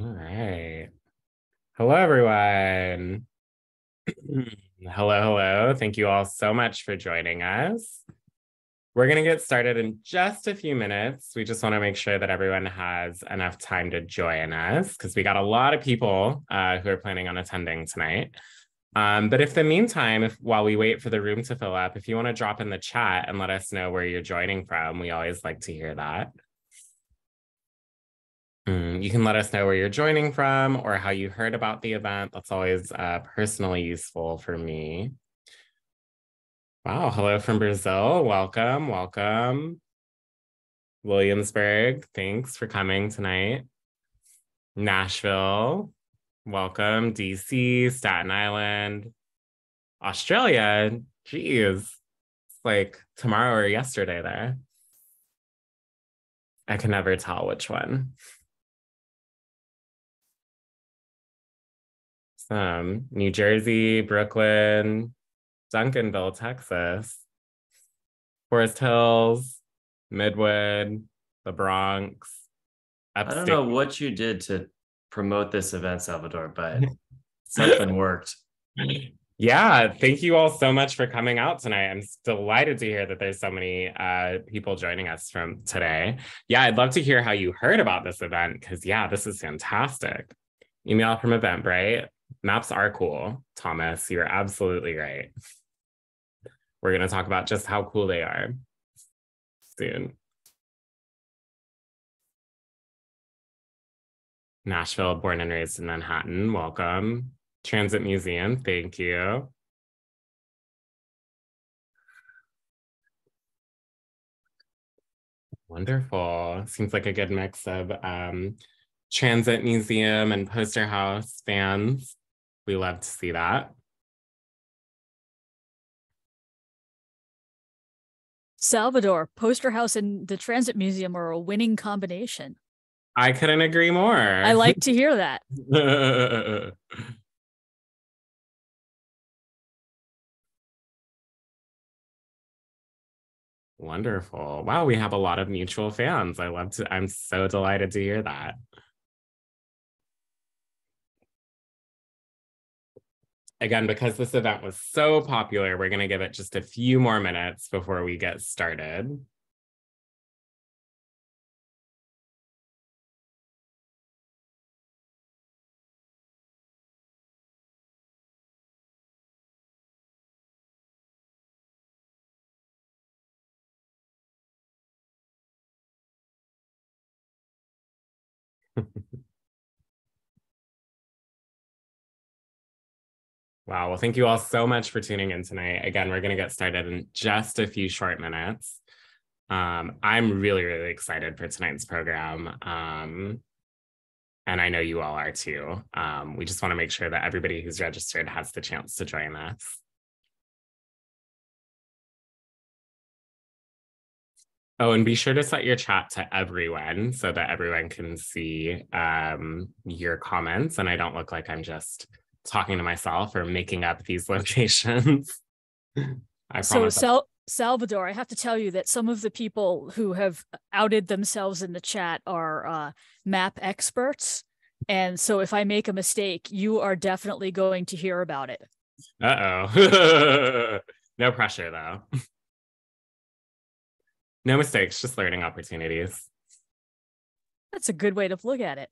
All right. Hello, everyone. hello, hello. Thank you all so much for joining us. We're going to get started in just a few minutes. We just want to make sure that everyone has enough time to join us because we got a lot of people uh, who are planning on attending tonight. Um, but if the meantime, if while we wait for the room to fill up, if you want to drop in the chat and let us know where you're joining from, we always like to hear that. Mm, you can let us know where you're joining from or how you heard about the event. That's always uh, personally useful for me. Wow, hello from Brazil. Welcome, welcome. Williamsburg, thanks for coming tonight. Nashville, welcome. DC, Staten Island, Australia. Geez, it's like tomorrow or yesterday there. I can never tell which one. Um, New Jersey, Brooklyn, Duncanville, Texas, Forest Hills, Midwood, the Bronx. Upstate. I don't know what you did to promote this event, Salvador, but something worked. Yeah, thank you all so much for coming out tonight. I'm delighted to hear that there's so many uh, people joining us from today. Yeah, I'd love to hear how you heard about this event because, yeah, this is fantastic. Email from Eventbrite maps are cool, Thomas. You're absolutely right. We're going to talk about just how cool they are soon. Nashville, born and raised in Manhattan. Welcome. Transit Museum, thank you. Wonderful. Seems like a good mix of um, Transit Museum and Poster House fans. We love to see that. Salvador, Poster House and the Transit Museum are a winning combination. I couldn't agree more. I like to hear that. Wonderful. Wow, we have a lot of mutual fans. I love to, I'm so delighted to hear that. Again, because this event was so popular, we're going to give it just a few more minutes before we get started. Wow. Well, thank you all so much for tuning in tonight. Again, we're going to get started in just a few short minutes. Um, I'm really, really excited for tonight's program. Um, and I know you all are too. Um, we just want to make sure that everybody who's registered has the chance to join us. Oh, and be sure to set your chat to everyone so that everyone can see um, your comments and I don't look like I'm just talking to myself or making up these locations. I so Sal- Salvador, I have to tell you that some of the people who have outed themselves in the chat are uh, map experts. And so if I make a mistake, you are definitely going to hear about it. Uh oh. no pressure though. no mistakes, just learning opportunities. That's a good way to look at it.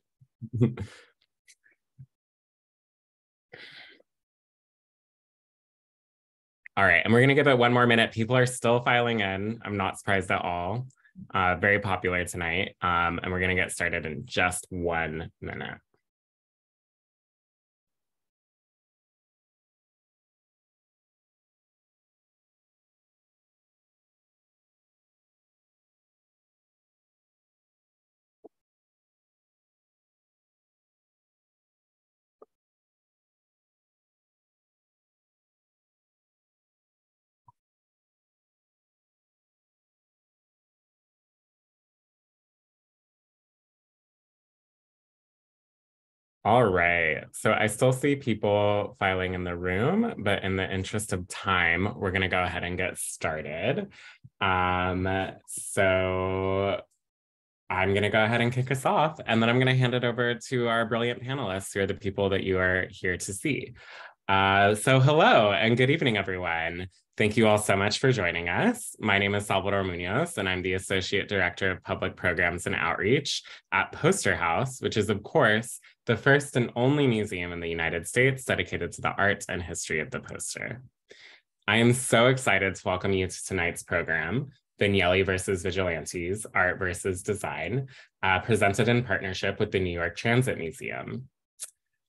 All right, and we're gonna give it one more minute. People are still filing in. I'm not surprised at all. Uh, very popular tonight. Um, and we're gonna get started in just one minute. All right. So I still see people filing in the room, but in the interest of time, we're going to go ahead and get started. Um, so I'm going to go ahead and kick us off, and then I'm going to hand it over to our brilliant panelists who are the people that you are here to see. Uh, so, hello and good evening, everyone. Thank you all so much for joining us. My name is Salvador Munoz, and I'm the Associate Director of Public Programs and Outreach at Poster House, which is, of course, the first and only museum in the United States dedicated to the art and history of the poster. I am so excited to welcome you to tonight's program, Vignelli versus Vigilantes, Art versus Design, uh, presented in partnership with the New York Transit Museum.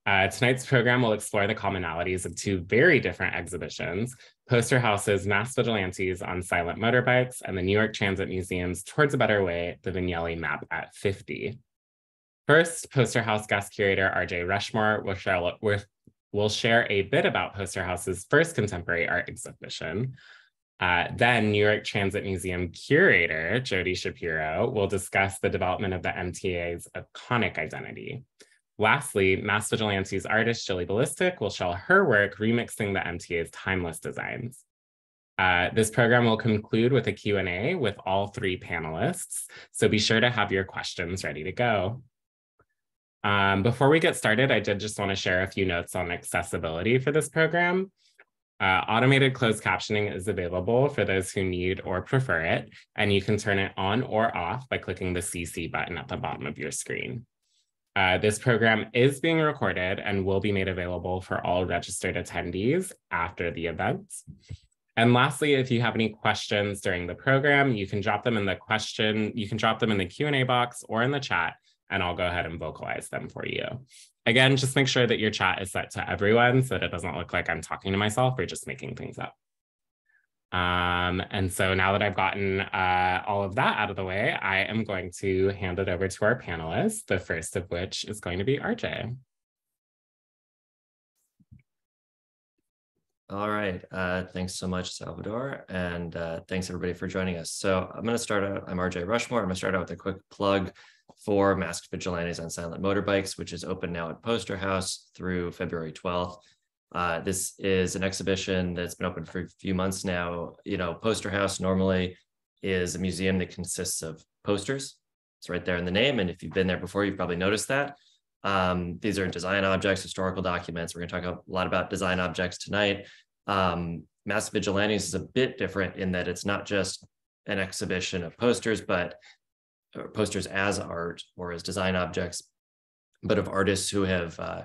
Uh, tonight's program will explore the commonalities of two very different exhibitions, Poster House's Masked Vigilantes on Silent Motorbikes and the New York Transit Museum's Towards a Better Way, the Vignelli Map at 50. First, Poster House guest curator RJ Rushmore will share, will share a bit about Poster House's first contemporary art exhibition, uh, then New York Transit Museum curator Jodi Shapiro will discuss the development of the MTA's iconic identity. Lastly, Masked Vigilantes artist Jilly Ballistic will show her work remixing the MTA's timeless designs. Uh, this program will conclude with a Q&A with all three panelists, so be sure to have your questions ready to go. Um, before we get started, I did just want to share a few notes on accessibility for this program. Uh, automated closed captioning is available for those who need or prefer it, and you can turn it on or off by clicking the CC button at the bottom of your screen. Uh, this program is being recorded and will be made available for all registered attendees after the event. And lastly, if you have any questions during the program, you can drop them in the question, you can drop them in the Q&A box or in the chat, and I'll go ahead and vocalize them for you. Again, just make sure that your chat is set to everyone so that it doesn't look like I'm talking to myself or just making things up. Um, and so now that I've gotten uh, all of that out of the way, I am going to hand it over to our panelists, the first of which is going to be RJ. All right. Uh, thanks so much, Salvador. And uh, thanks everybody for joining us. So I'm going to start out. I'm RJ Rushmore. I'm going to start out with a quick plug for Masked Vigilantes on Silent Motorbikes, which is open now at Poster House through February 12th. Uh, this is an exhibition that's been open for a few months now. You know, Poster House normally is a museum that consists of posters. It's right there in the name. And if you've been there before, you've probably noticed that. Um, these are design objects, historical documents. We're going to talk a lot about design objects tonight. Um, Masked Vigilantes is a bit different in that it's not just an exhibition of posters, but posters as art or as design objects, but of artists who have uh,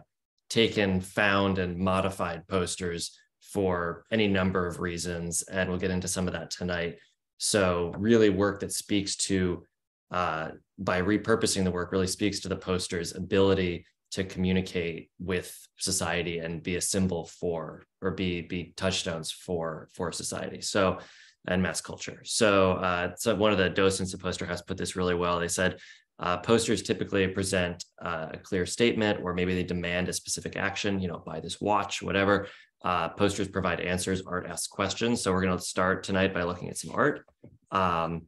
taken, found, and modified posters for any number of reasons. And we'll get into some of that tonight. So, really, work that speaks to, uh, by repurposing the work, really speaks to the poster's ability to communicate with society and be a symbol for, or be be touchstones for for society. So, and mass culture. So, uh, so one of the docents at Poster House put this really well. They said uh, posters typically present uh, a clear statement, or maybe they demand a specific action. You know, buy this watch, whatever. Uh, posters provide answers. Art asks questions. So we're going to start tonight by looking at some art. Um,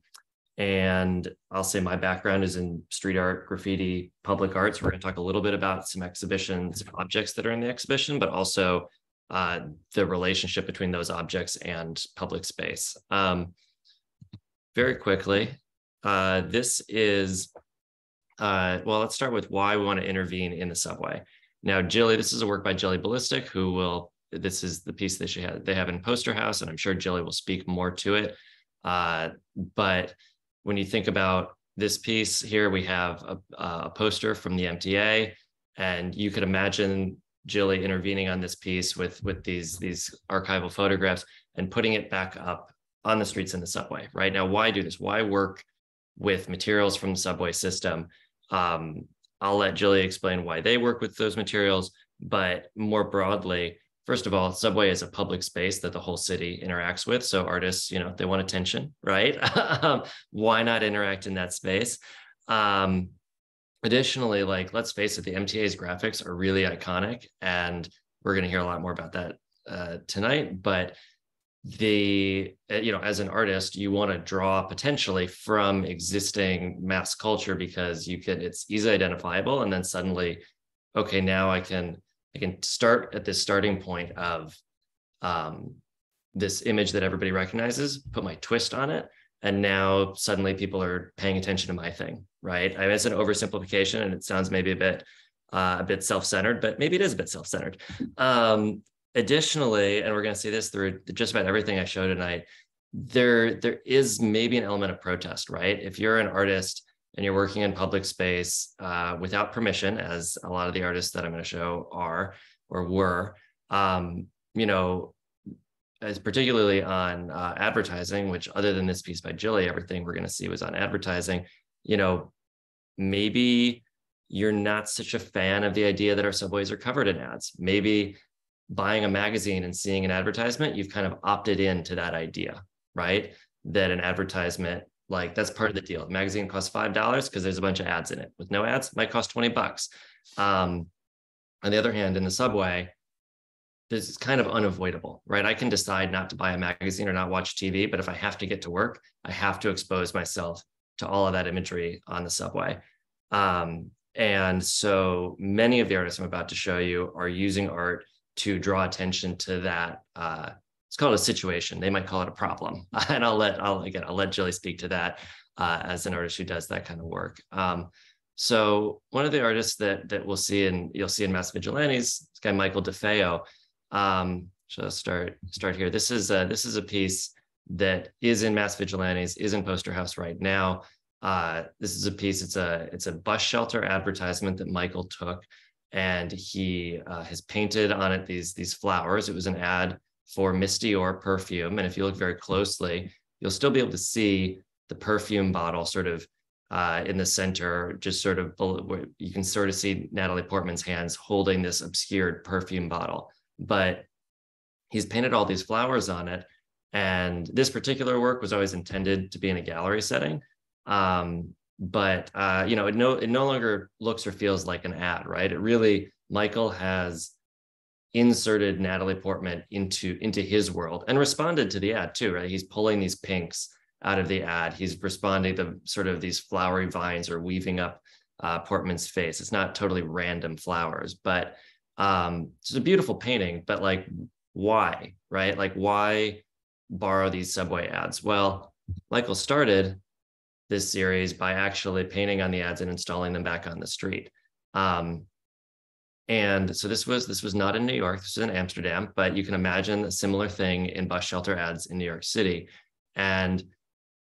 and I'll say my background is in street art, graffiti, public arts. We're going to talk a little bit about some exhibitions, objects that are in the exhibition, but also uh, the relationship between those objects and public space. Um, very quickly, uh, this is, uh, well, let's start with why we want to intervene in the subway. Now, Jilly, this is a work by Jilly Ballistic, who will, this is the piece that she had, they have in Poster House, and I'm sure Jilly will speak more to it. Uh, but when you think about this piece here, we have a, a poster from the MTA, and you could imagine Jilly intervening on this piece with with these these archival photographs and putting it back up on the streets in the subway. Right now, why do this? Why work with materials from the subway system? Um, I'll let Jilly explain why they work with those materials, but more broadly, first of all, subway is a public space that the whole city interacts with. So artists, you know, they want attention, right? Um, why not interact in that space? Um, additionally, like let's face it, the MTA's graphics are really iconic, and we're going to hear a lot more about that uh, tonight. But the uh, you know as an artist you want to draw potentially from existing mass culture because you can it's easily identifiable and then suddenly okay now i can i can start at this starting point of um, this image that everybody recognizes put my twist on it and now suddenly people are paying attention to my thing, right? I mean, it's an oversimplification, and it sounds maybe a bit uh, a bit self-centered, but maybe it is a bit self-centered. Um, additionally, and we're going to see this through just about everything I show tonight, there there is maybe an element of protest, right? If you're an artist and you're working in public space uh, without permission, as a lot of the artists that I'm going to show are or were, um, you know, as particularly on uh, advertising, which other than this piece by Jilly, everything we're going to see was on advertising. You know, maybe you're not such a fan of the idea that our subways are covered in ads. Maybe buying a magazine and seeing an advertisement, you've kind of opted into that idea, right? That an advertisement, like that's part of the deal. A magazine costs five dollars because there's a bunch of ads in it. With no ads, might cost 20 bucks. Um, on the other hand, in the subway, this is kind of unavoidable, right? I can decide not to buy a magazine or not watch TV, but if I have to get to work, I have to expose myself to all of that imagery on the subway. Um, and so many of the artists I'm about to show you are using art to draw attention to that. Uh, it's called a situation. They might call it a problem. And I'll let, I'll again, I'll let Jilly speak to that uh, as an artist who does that kind of work. Um, so one of the artists that that we'll see and you'll see in Masked Vigilantes, this guy Michael DeFeo. Um, so start start here. This is a, this is a piece that is in Masked Vigilantes, is in Poster House right now. Uh, this is a piece. It's a it's a bus shelter advertisement that Michael took, and he uh, has painted on it these these flowers. It was an ad for Miss Dior perfume, and if you look very closely, you'll still be able to see the perfume bottle sort of uh, in the center, just sort of you can sort of see Natalie Portman's hands holding this obscured perfume bottle, but he's painted all these flowers on it. And this particular work was always intended to be in a gallery setting. Um, but uh, you know, it no it no longer looks or feels like an ad, right? It really Michael has inserted Natalie Portman into into his world and responded to the ad too, right? He's pulling these pinks out of the ad. He's responding to sort of these flowery vines or weaving up uh, Portman's face. It's not totally random flowers, but um, it's a beautiful painting. But like, why, right? Like, why borrow these subway ads? Well, Michael started this series by actually painting on the ads and installing them back on the street. Um, and so this was this was not in New York. This was in Amsterdam, but you can imagine a similar thing in bus shelter ads in New York City. And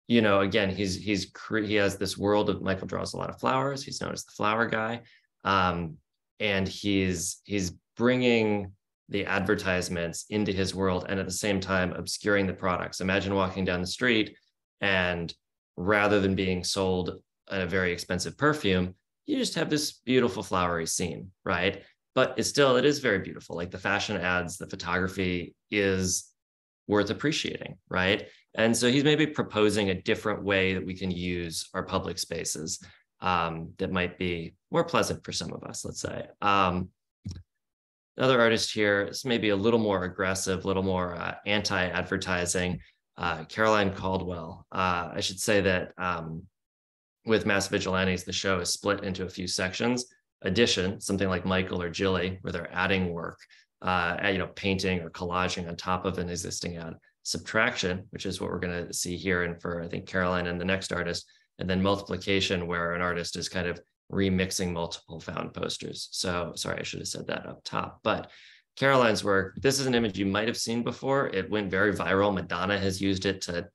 you know, again, he's he's he has this world of Michael draws a lot of flowers. He's known as the flower guy, um, and he's he's bringing the advertisements into his world, and at the same time obscuring the products. Imagine walking down the street and rather than being sold a very expensive perfume, you just have this beautiful flowery scene, right? But it's still, it is very beautiful. Like the fashion ads, the photography is worth appreciating, right? And so he's maybe proposing a different way that we can use our public spaces um, that might be more pleasant for some of us, let's say. Um, another artist here is maybe a little more aggressive, a little more uh, anti-advertising uh, Caroline Caldwell. Uh, I should say that um, with Masked Vigilantes, the show is split into a few sections. Addition, something like Michael or Jilly, where they're adding work, uh, you know, painting or collaging on top of an existing ad. Subtraction, which is what we're going to see here, and for I think Caroline and the next artist, and then multiplication, where an artist is kind of remixing multiple found posters. So sorry, I should have said that up top, but Caroline's work, this is an image you might have seen before. It went very viral. Madonna has used it to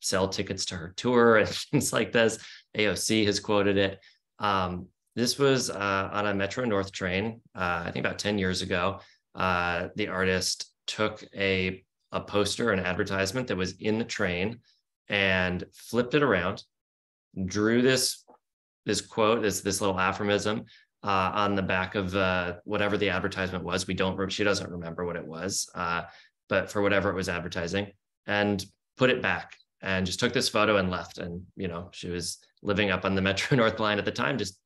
sell tickets to her tour and things like this. AOC has quoted it. Um, this was uh, on a Metro North train, uh, I think about 10 years ago. Uh, the artist took a, a poster, an advertisement that was in the train and flipped it around, drew this, this quote, this, this little aphorism, uh, on the back of uh, whatever the advertisement was. We don't, she doesn't remember what it was, uh, but for whatever it was advertising, and put it back and just took this photo and left. And, you know, she was living up on the Metro North line at the time, just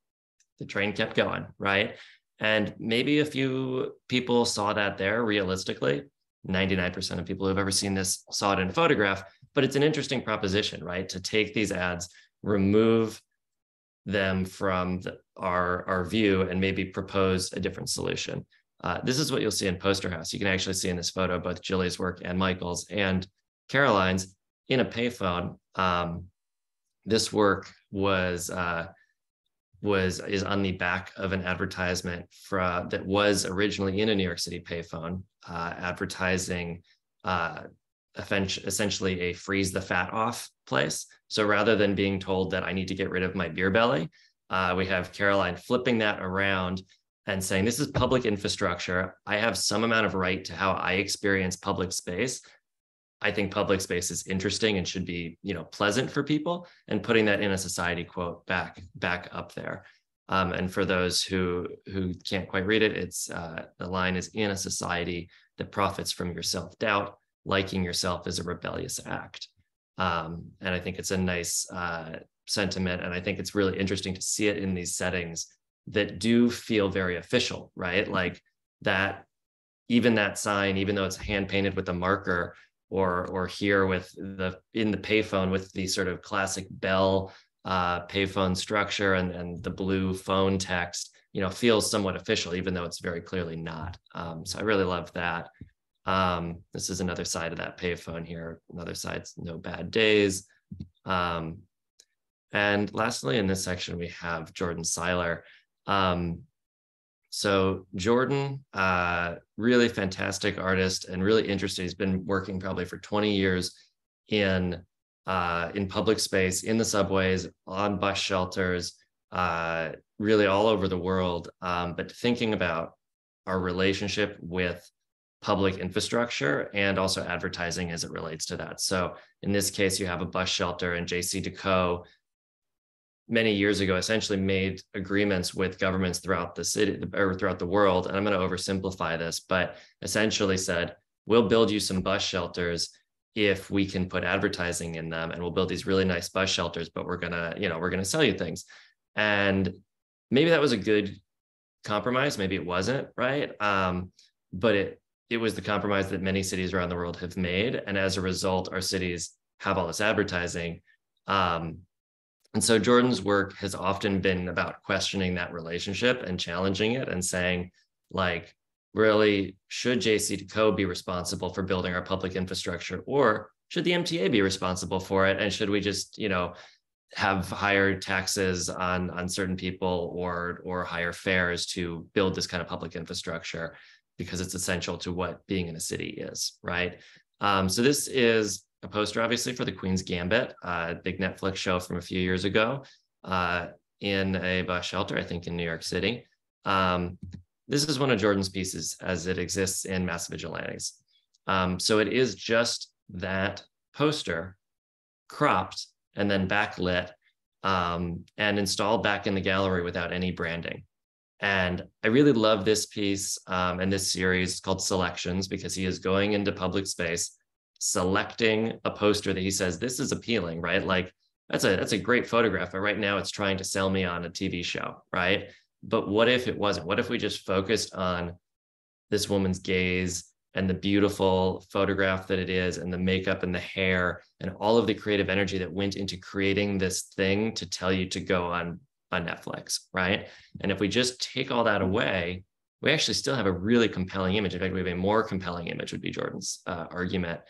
the train kept going, right? And maybe a few people saw that there realistically. 99% of people who've ever seen this saw it in a photograph, but it's an interesting proposition, right? To take these ads, remove them from the, our, our view and maybe propose a different solution. Uh, this is what you'll see in Poster House. You can actually see in this photo both Jilly's work and Michael's and Caroline's in a payphone. Um, this work was uh, was is on the back of an advertisement for, that was originally in a New York City payphone, uh, advertising uh, essentially a freeze the fat off place. So rather than being told that I need to get rid of my beer belly, uh, we have Caroline flipping that around and saying, This is public infrastructure. I have some amount of right to how I experience public space. I think public space is interesting and should be, you know, pleasant for people, and putting that in a society quote back back up there. Um, and for those who who can't quite read it, it's uh, the line is in a society that profits from your self doubt. Liking yourself is a rebellious act, um, and I think it's a nice uh, sentiment. And I think it's really interesting to see it in these settings that do feel very official, right? Like that, even that sign, even though it's hand painted with a marker, or or here with the in the payphone with the sort of classic bell uh, payphone structure and and the blue phone text, you know, feels somewhat official, even though it's very clearly not. Um, so I really love that. Um, this is another side of that payphone here. Another side's no bad days. Um, and lastly, in this section, we have Jordan Seiler. Um, so Jordan, uh, really fantastic artist and really interesting. He's been working probably for 20 years in uh, in public space, in the subways, on bus shelters, uh, really all over the world. Um, but thinking about our relationship with public infrastructure and also advertising as it relates to that. So in this case, you have a bus shelter and JCDecaux many years ago essentially made agreements with governments throughout the city or throughout the world. And i'm going to oversimplify this but essentially said we'll build you some bus shelters if we can put advertising in them and we'll build these really nice bus shelters but we're going to you know we're going to sell you things. And maybe that was a good compromise maybe it wasn't right? Um, but it it was the compromise that many cities around the world have made. And as a result our cities have all this advertising. Um, and so Jordan's work has often been about questioning that relationship and challenging it and saying, like, really, should J C JCDecaux be responsible for building our public infrastructure or should the MTA be responsible for it? And should we just, you know, have higher taxes on on certain people or or higher fares to build this kind of public infrastructure because it's essential to what being in a city is, right? Um, so this is a poster, obviously, for the Queen's Gambit, a big Netflix show from a few years ago uh, in a bus shelter, I think in New York City. Um, this is one of Jordan's pieces as it exists in Masked Vigilantes. Um, so it is just that poster cropped and then backlit um, and installed back in the gallery without any branding. And I really love this piece um, and this series called Selections because he is going into public space selecting a poster that he says this is appealing, right? Like that's a that's a great photograph, but right now it's trying to sell me on a TV show, right? But what if it wasn't? What if we just focused on this woman's gaze and the beautiful photograph that it is and the makeup and the hair and all of the creative energy that went into creating this thing to tell you to go on on Netflix, right? And if we just take all that away, we actually still have a really compelling image. In fact, we have a more compelling image would be Jordan's uh, argument.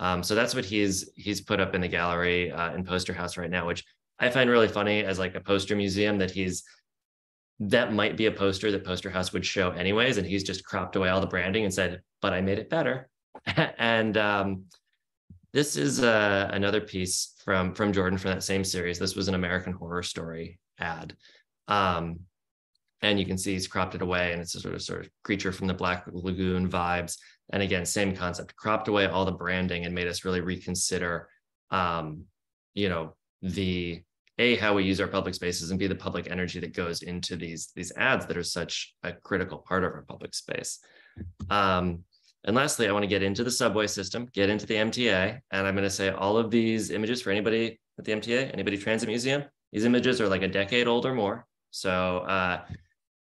Um, so that's what he's he's put up in the gallery uh, in Poster House right now, which I find really funny as like a poster museum that he's that might be a poster that Poster House would show anyways, and he's just cropped away all the branding and said, "But I made it better." and um, this is uh, another piece from from Jordan from that same series. This was an American Horror Story ad. Um, and you can see he's cropped it away and it's a sort of sort of creature from the black lagoon vibes and again same concept cropped away all the branding and made us really reconsider um, you know the a how we use our public spaces and b the public energy that goes into these these ads that are such a critical part of our public space um, and lastly i want to get into the subway system get into the mta and i'm going to say all of these images for anybody at the mta anybody transit museum these images are like a decade old or more so uh,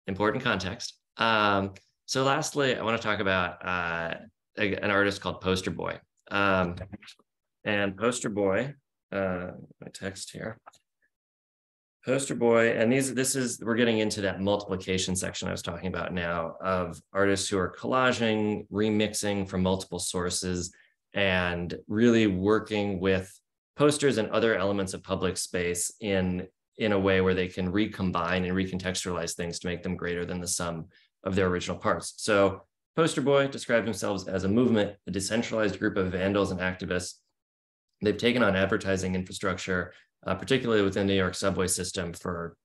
important context. Um, so lastly, I want to talk about uh, a, an artist called Poster Boy. Um, and Poster Boy, uh, my text here. Poster Boy, and these this is we're getting into that multiplication section I was talking about now of artists who are collaging, remixing from multiple sources, and really working with posters and other elements of public space in in a way where they can recombine and recontextualize things to make them greater than the sum of their original parts. So Poster Boy described themselves as a movement, a decentralized group of vandals and activists. They've taken on advertising infrastructure, uh, particularly within the New York subway system for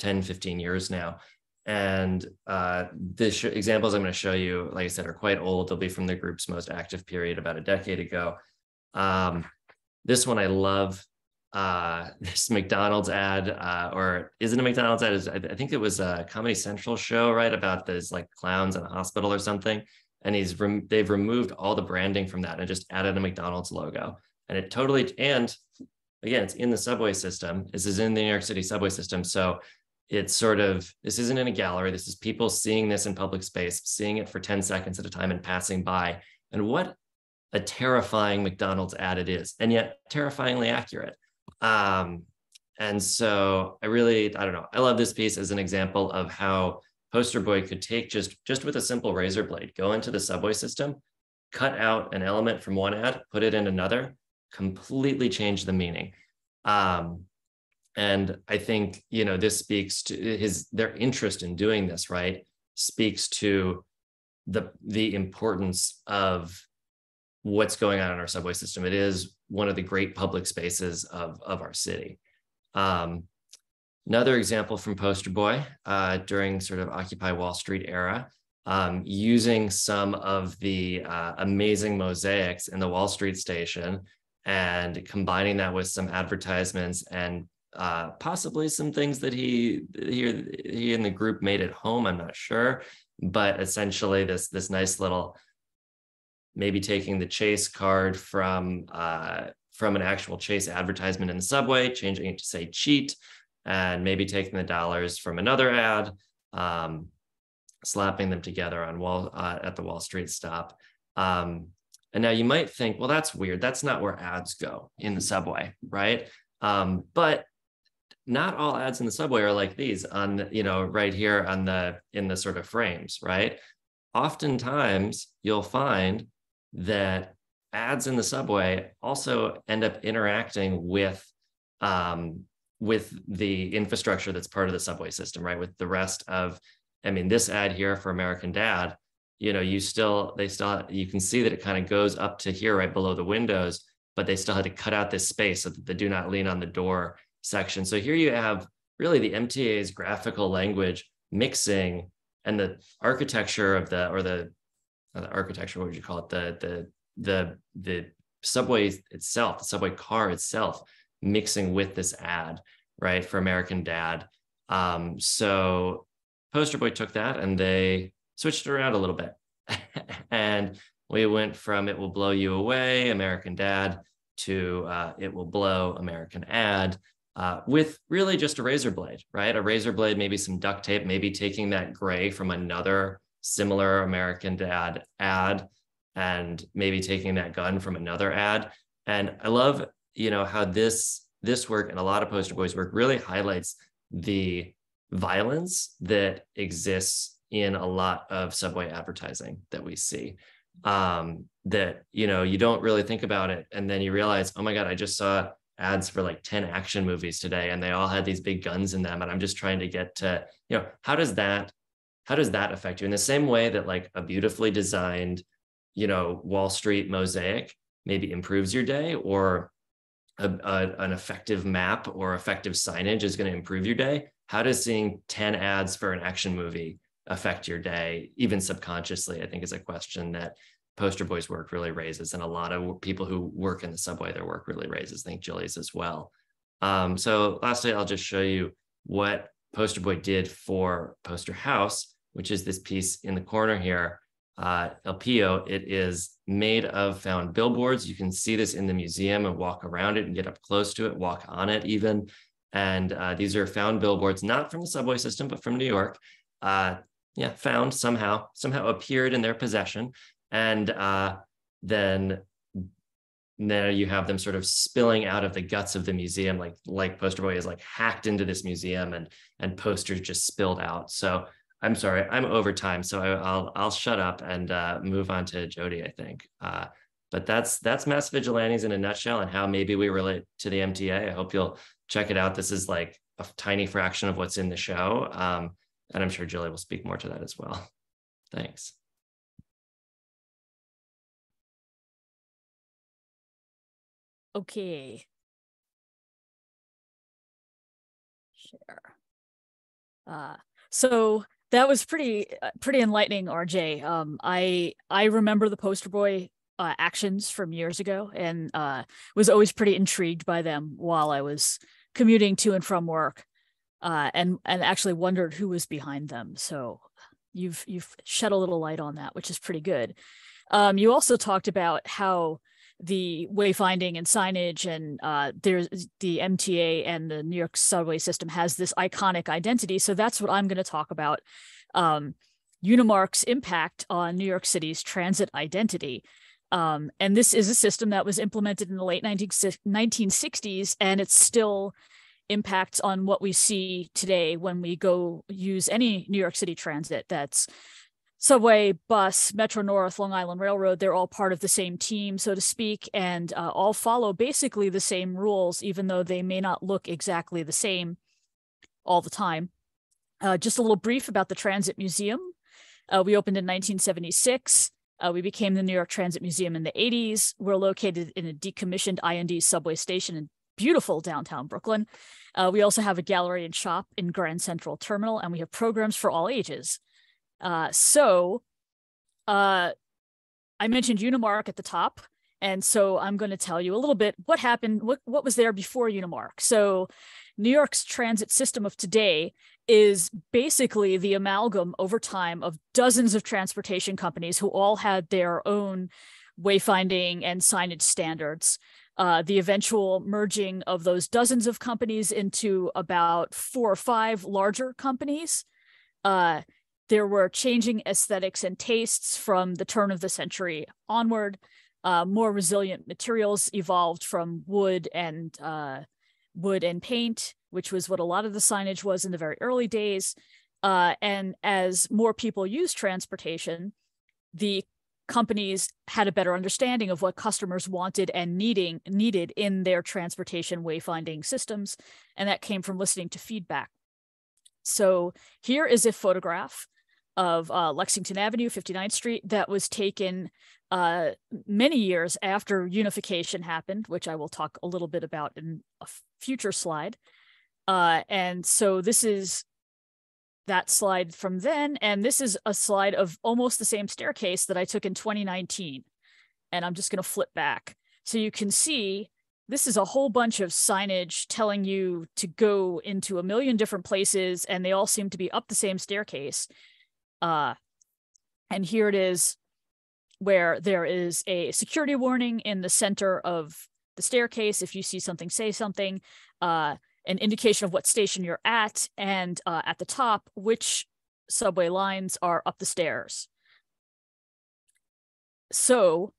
10, 15 years now. And uh, the sh- examples I'm going to show you, like I said, are quite old. They'll be from the group's most active period about a decade ago. Um, this one I love. Uh, this McDonald's ad, uh, or is it a McDonald's ad? Is I think it was a Comedy Central show, right, about this like clowns in a hospital or something. And he's rem- they've removed all the branding from that and just added a McDonald's logo. And it totally and again, it's in the subway system. This is in the New York City subway system. So it's sort of this isn't in a gallery this is people seeing this in public space seeing it for 10 seconds at a time and passing by and what a terrifying mcdonald's ad it is and yet terrifyingly accurate. Um, and so i really i don't know i love this piece as an example of how poster boy could take just just with a simple razor blade go into the subway system cut out an element from one ad put it in another completely change the meaning. Um, and i think you know this speaks to his their interest in doing this right speaks to the the importance of what's going on in our subway system it is one of the great public spaces of of our city um, another example from poster boy uh, during sort of occupy wall street era um, using some of the uh, amazing mosaics in the wall street station and combining that with some advertisements and uh, possibly some things that he he he and the group made at home. I'm not sure, but essentially this this nice little maybe taking the chase card from uh, from an actual chase advertisement in the subway, changing it to say cheat, and maybe taking the dollars from another ad, um, slapping them together on wall uh, at the Wall Street stop. Um, and now you might think, well, that's weird. That's not where ads go in the subway, right? Um, but not all ads in the subway are like these on you know right here on the in the sort of frames right oftentimes you'll find that ads in the subway also end up interacting with um, with the infrastructure that's part of the subway system right with the rest of i mean this ad here for american dad you know you still they still you can see that it kind of goes up to here right below the windows but they still had to cut out this space so that they do not lean on the door section. So here you have really the MTA's graphical language mixing and the architecture of the or the, the architecture, what would you call it? The the the the subway itself, the subway car itself, mixing with this ad, right, for American Dad. Um, so Poster Boy took that and they switched it around a little bit. and we went from It Will Blow You Away, American Dad, to uh, It Will Blow, American Ad uh, with really just a razor blade, right? A razor blade, maybe some duct tape, maybe taking that gray from another similar American Dad ad and maybe taking that gun from another ad. And I love, you know, how this this work and a lot of poster boys work really highlights the violence that exists in a lot of subway advertising that we see um, that you know you don't really think about it and then you realize oh my god i just saw ads for like 10 action movies today and they all had these big guns in them and i'm just trying to get to you know how does that how does that affect you? In the same way that like a beautifully designed you know wall street mosaic maybe improves your day or a, a, an effective map or effective signage is going to improve your day how does seeing 10 ads for an action movie affect your day even subconsciously i think is a question that poster boys work really raises and a lot of people who work in the subway their work really raises i think Jilly's as well. Um, so lastly i'll just show you what poster boy did for poster house which is this piece in the corner here uh, El Pio, it is made of found billboards. You can see this in the museum and walk around it and get up close to it, walk on it even. And uh, these are found billboards, not from the subway system, but from New York. Uh, yeah, found somehow, somehow appeared in their possession and uh, then there you have them sort of spilling out of the guts of the museum like like poster boy is like hacked into this museum and and posters just spilled out so i'm sorry i'm over time so I, will i'll shut up and uh, move on to jodi i think uh, but that's that's masked vigilantes in a nutshell and how maybe we relate to the MTA. I hope you'll check it out. This is like a tiny fraction of what's in the show. Um, and I'm sure Julie will speak more to that as well. Thanks. Okay. Share. Uh, so that was pretty uh, pretty enlightening, RJ. Um, I I remember the poster boy uh, actions from years ago, and uh, was always pretty intrigued by them while I was commuting to and from work, uh, and and actually wondered who was behind them. So you've you've shed a little light on that, which is pretty good. Um, you also talked about how the wayfinding and signage and uh, there's the MTA and the New York subway system has this iconic identity. So that's what I'm going to talk about. Um, Unimark's impact on New York City's transit identity. Um, and this is a system that was implemented in the late 19, 1960s, and it still impacts on what we see today when we go use any New York City transit that's subway, bus, Metro North, Long Island Railroad, they're all part of the same team, so to speak, and uh, all follow basically the same rules, even though they may not look exactly the same all the time. Uh, just a little brief about the Transit Museum. Uh, we opened in 1976. Uh, we became the New York Transit Museum in the 80s. We're located in a decommissioned IND subway station in beautiful downtown Brooklyn. Uh, we also have a gallery and shop in Grand Central Terminal, and we have programs for all ages. Uh, so uh, I mentioned Unimark at the top. And so I'm going to tell you a little bit what happened, what, what was there before Unimark. So New York's transit system of today is basically the amalgam over time of dozens of transportation companies who all had their own wayfinding and signage standards. Uh, the eventual merging of those dozens of companies into about four or five larger companies. Uh, there were changing aesthetics and tastes from the turn of the century onward. Uh, more resilient materials evolved from wood and uh, wood and paint, which was what a lot of the signage was in the very early days. Uh, and as more people used transportation, the companies had a better understanding of what customers wanted and needing needed in their transportation wayfinding systems, and that came from listening to feedback. So here is a photograph of uh, Lexington Avenue, 59th Street, that was taken uh, many years after unification happened, which I will talk a little bit about in a future slide. Uh, and so this is that slide from then, and this is a slide of almost the same staircase that I took in 2019. And I'm just going to flip back. So you can see this is a whole bunch of signage telling you to go into a million different places, and they all seem to be up the same staircase. Uh, and here it is where there is a security warning in the center of the staircase. If you see something, say something, uh, an indication of what station you're at, and uh, at the top, which subway lines are up the stairs. So,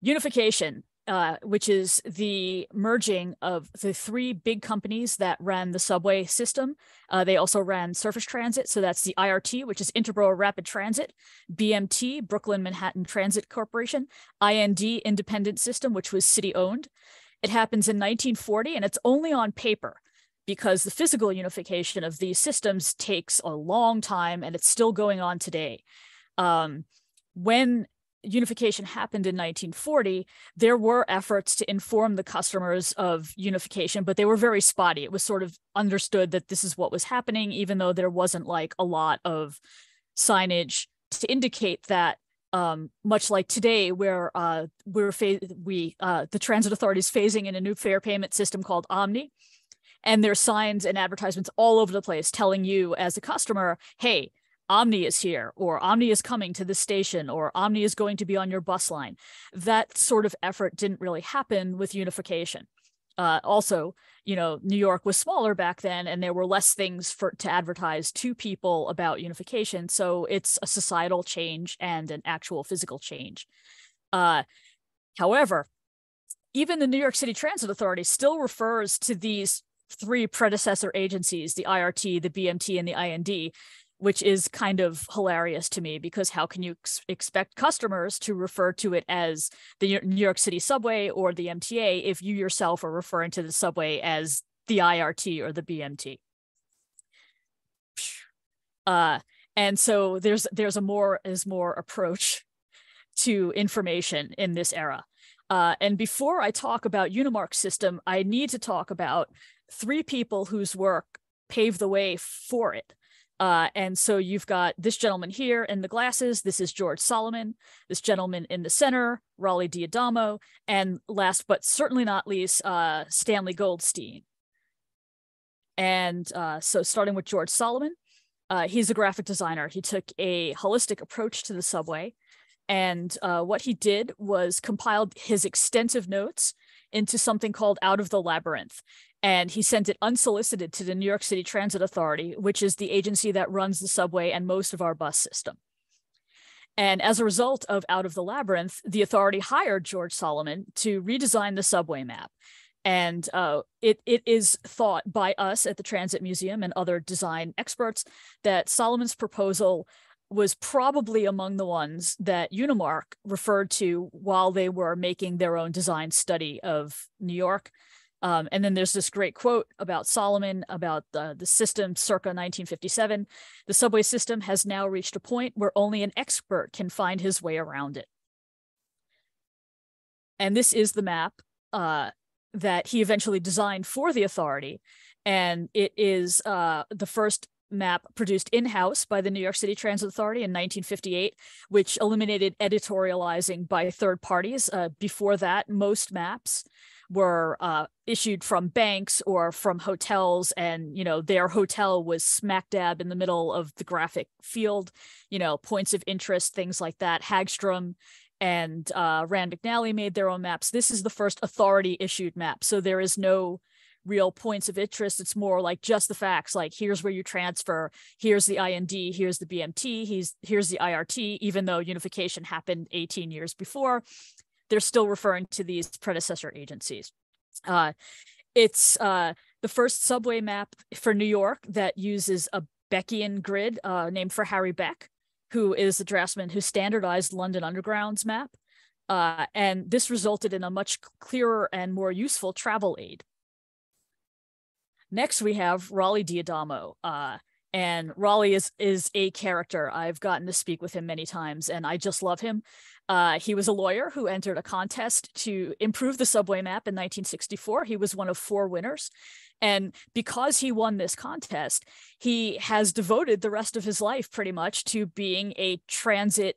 unification uh, which is the merging of the three big companies that ran the subway system. Uh, they also ran surface transit. So that's the IRT, which is Interborough Rapid Transit, BMT, Brooklyn Manhattan Transit Corporation, IND, Independent System, which was city owned. It happens in 1940 and it's only on paper because the physical unification of these systems takes a long time and it's still going on today. Um, when unification happened in 1940, there were efforts to inform the customers of unification, but they were very spotty. It was sort of understood that this is what was happening, even though there wasn't like a lot of signage to indicate that. Um, much like today, where uh, we're we uh, the transit authority is phasing in a new fare payment system called OMNY, and there's signs and advertisements all over the place telling you as a customer, "Hey, OMNY is here, or OMNY is coming to the station, or OMNY is going to be on your bus line. That sort of effort didn't really happen with unification. Uh, also, you know, New York was smaller back then, and there were less things for to advertise to people about unification. So it's a societal change and an actual physical change. Uh, however, even the New York City Transit Authority still refers to these three predecessor agencies, the IRT, the BMT, and the IND, which is kind of hilarious to me because how can you ex- expect customers to refer to it as the New York City subway or the MTA if you yourself are referring to the subway as the IRT or the BMT? Uh, and so there's there's a more is more approach to information in this era. Uh, and before I talk about Unimark's system, I need to talk about three people whose work paved the way for it. Uh, and so you've got this gentleman here in the glasses. This is George Salomon. This gentleman in the center, Raleigh D'Adamo. and last but certainly not least, uh, Stanley Goldstein. And uh, so, starting with George Salomon, uh, he's a graphic designer. He took a holistic approach to the subway, and uh, what he did was compiled his extensive notes into something called Out of the Labyrinth and he sent it unsolicited to the New York City Transit Authority, which is the agency that runs the subway and most of our bus system. And as a result of Out of the Labyrinth, the authority hired George Salomon to redesign the subway map. And uh, it, it is thought by us at the Transit Museum and other design experts that Salomon's proposal was probably among the ones that Unimark referred to while they were making their own design study of New York. Um, and then there's this great quote about Salomon about the, the system circa 1957. The subway system has now reached a point where only an expert can find his way around it. And this is the map uh, that he eventually designed for the authority. And it is uh, the first map produced in-house by the New York City Transit Authority in 1958, which eliminated editorializing by third parties. Uh, before that, most maps were uh, issued from banks or from hotels and you know their hotel was smack dab in the middle of the graphic field you know points of interest things like that hagstrom and uh, rand mcnally made their own maps this is the first authority issued map so there is no real points of interest it's more like just the facts like here's where you transfer here's the ind here's the bmt he's here's the irt even though unification happened 18 years before they're still referring to these predecessor agencies. Uh, it's uh, the first subway map for New York that uses a Beckian grid uh, named for Harry Beck, who is the draftsman who standardized London Underground's map. Uh, and this resulted in a much clearer and more useful travel aid. Next, we have Raleigh D'Adamo. Uh, and Raleigh is is a character. I've gotten to speak with him many times, and I just love him. Uh, he was a lawyer who entered a contest to improve the subway map in 1964. He was one of four winners. And because he won this contest, he has devoted the rest of his life pretty much to being a transit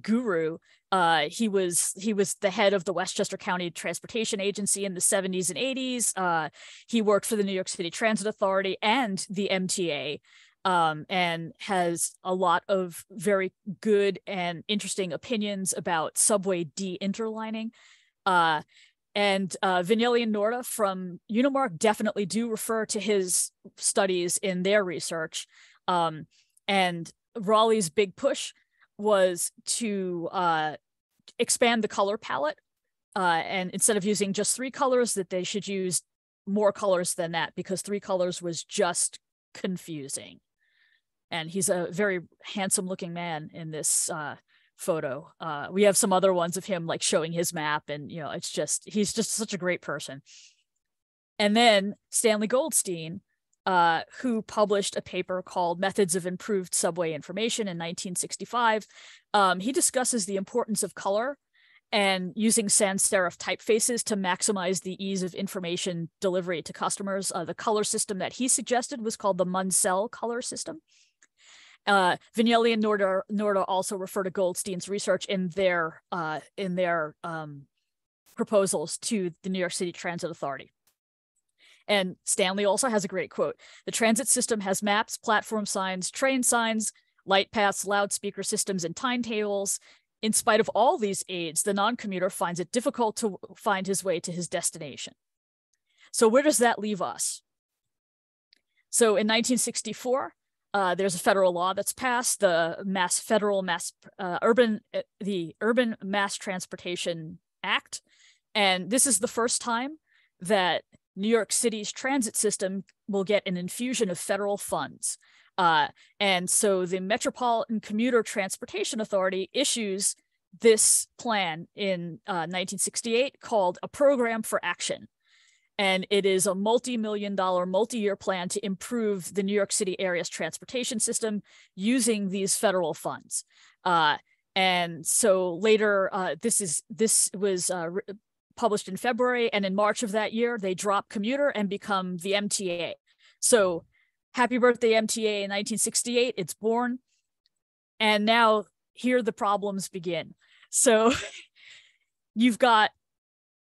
guru. Uh, he was he was the head of the Westchester County Transportation Agency in the 70s and 80s. Uh, he worked for the New York City Transit Authority and the MTA um, and has a lot of very good and interesting opinions about subway de-interlining. Uh, and uh, Vignelli and Noorda from Unimark definitely do refer to his studies in their research. Um, and Raleigh's big push was to uh, expand the color palette. Uh, and instead of using just three colors, that they should use more colors than that because three colors was just confusing and he's a very handsome looking man in this uh, photo. Uh, we have some other ones of him like showing his map, and you know, it's just he's just such a great person. And then Stanley Goldstein, uh, who published a paper called Methods of Improved Subway Information in 1965. Um, he discusses the importance of color and using sans serif typefaces to maximize the ease of information delivery to customers. Uh, the color system that he suggested was called the Munsell color system. Uh, Vignelli and Noorda, Noorda also refer to Goldstein's research in their uh, in their um, proposals to the New York City Transit Authority. And Stanley also has a great quote. The transit system has maps, platform signs, train signs, light paths, loudspeaker systems, and timetables. In spite of all these aids, the non-commuter finds it difficult to find his way to his destination. So where does that leave us? So in 1964, uh, there's a federal law that's passed, the mass federal mass uh, urban uh, the Urban Mass Transportation Act, and this is the first time that New York City's transit system will get an infusion of federal funds. Uh, and so the Metropolitan Commuter Transportation Authority issues this plan in uh, 1968 called a program for action. And it is a multi million dollar, multi year plan to improve the New York City area's transportation system using these federal funds. Uh, and so later, uh, this is this was uh, published in February, and in March of that year, they drop commuter and become the MTA. So, happy birthday MTA in 1968. It's born, and now here the problems begin. So, you've got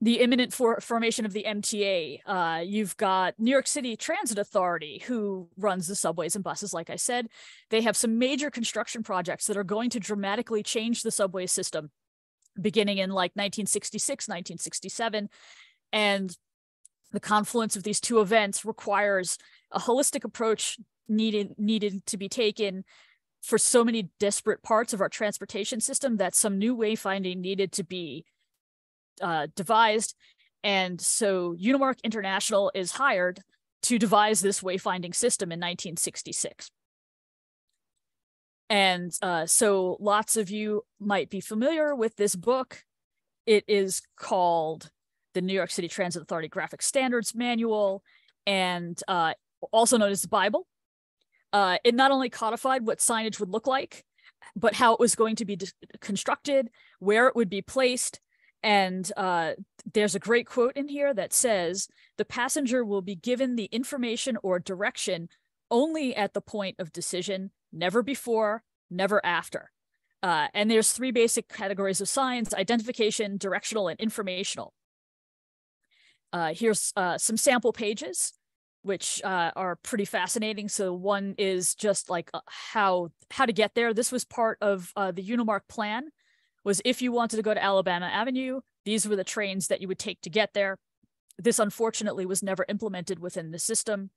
the imminent for- formation of the MTA. Uh, you've got New York City Transit Authority, who runs the subways and buses, like I said. They have some major construction projects that are going to dramatically change the subway system beginning in like 1966, 1967. And the confluence of these two events requires a holistic approach needed needed to be taken for so many disparate parts of our transportation system that some new wayfinding needed to be uh, devised. And so Unimark International is hired to devise this wayfinding system in 1966. And uh, so lots of you might be familiar with this book. It is called the New York City Transit Authority Graphic Standards Manual and uh, also known as the Bible. Uh, it not only codified what signage would look like, but how it was going to be constructed, where it would be placed, and uh, there's a great quote in here that says the passenger will be given the information or direction only at the point of decision, never before, never after. Uh, and there's three basic categories of signs identification, directional, and informational. Uh, here's uh, some sample pages, which uh, are pretty fascinating. So one is just like uh, how how to get there. This was part of uh, the Unimark plan was if you wanted to go to Alabama Avenue, these were the trains that you would take to get there. This unfortunately was never implemented within the system.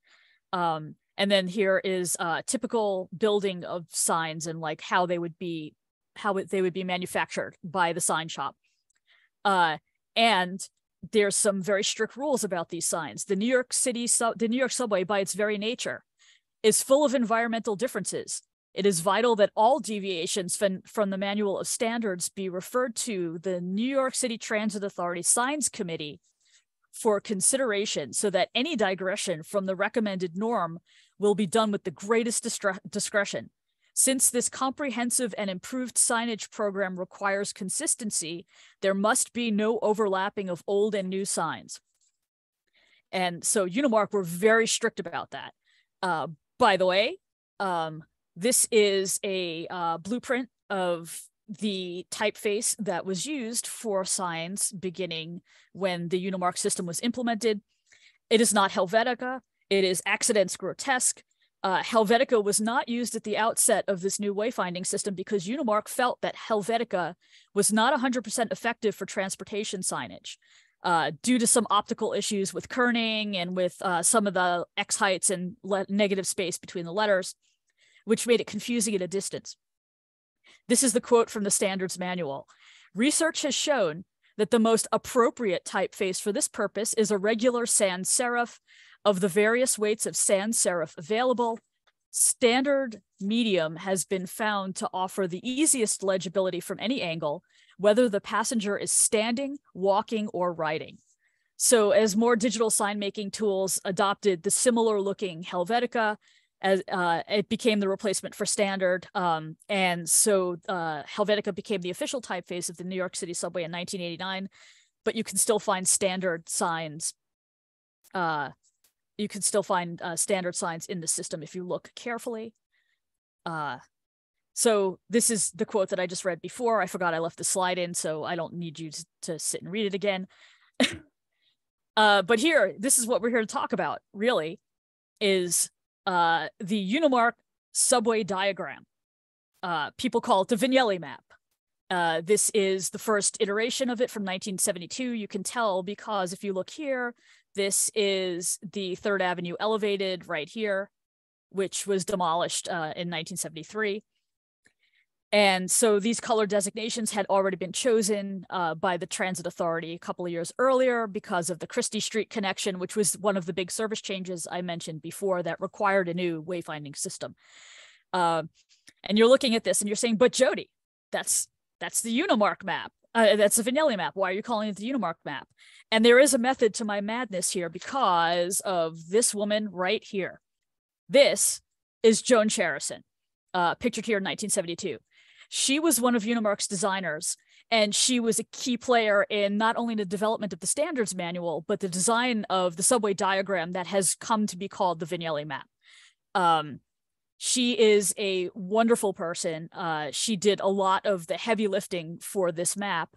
Um, and then here is a typical building of signs and like how they would be, how they would be manufactured by the sign shop. Uh, and there's some very strict rules about these signs. The New York City, the New York subway, by its very nature, is full of environmental differences. It is vital that all deviations from, from the Manual of Standards be referred to the New York City Transit Authority Signs Committee for consideration so that any digression from the recommended norm will be done with the greatest discretion. Since this comprehensive and improved signage program requires consistency, there must be no overlapping of old and new signs. And so Unimark were very strict about that. Uh, by the way, um, this is a uh, blueprint of the typeface that was used for signs beginning when the Unimark system was implemented. It is not Helvetica. It is Akzidenz Grotesk. Uh, Helvetica was not used at the outset of this new wayfinding system because Unimark felt that Helvetica was not 100% effective for transportation signage. Uh, due to some optical issues with kerning and with uh, some of the X heights and negative space between the letters which made it confusing at a distance. This is the quote from the standards manual. Research has shown that the most appropriate typeface for this purpose is a regular sans serif of the various weights of sans serif available. Standard medium has been found to offer the easiest legibility from any angle, whether the passenger is standing, walking, or riding. So as more digital sign making tools adopted the similar looking Helvetica as uh, it became the replacement for standard. Um, and so uh, Helvetica became the official typeface of the New York City subway in 1989. But you can still find standard signs. Uh, you can still find uh, standard signs in the system if you look carefully. Uh, so this is the quote that I just read before. I forgot I left the slide in, so I don't need you to, to sit and read it again. uh, but here, this is what we're here to talk about, really, is uh, the Unimark subway diagram. Uh, people call it the Vignelli map. Uh, this is the first iteration of it from 1972. You can tell because if you look here, this is the Third Avenue elevated right here, which was demolished uh, in 1973. And so these color designations had already been chosen uh, by the Transit Authority a couple of years earlier because of the Chrystie Street connection, which was one of the big service changes I mentioned before that required a new wayfinding system. Uh, and you're looking at this and you're saying, but Jodi, that's that's the Unimark map. Uh, that's the Vignelli map. Why are you calling it the Unimark map? And there is a method to my madness here because of this woman right here. This is Joan Charysyn, uh, pictured here in 1972. She was one of Unimark's designers, and she was a key player in not only the development of the standards manual, but the design of the subway diagram that has come to be called the Vignelli map. Um, she is a wonderful person. Uh, she did a lot of the heavy lifting for this map.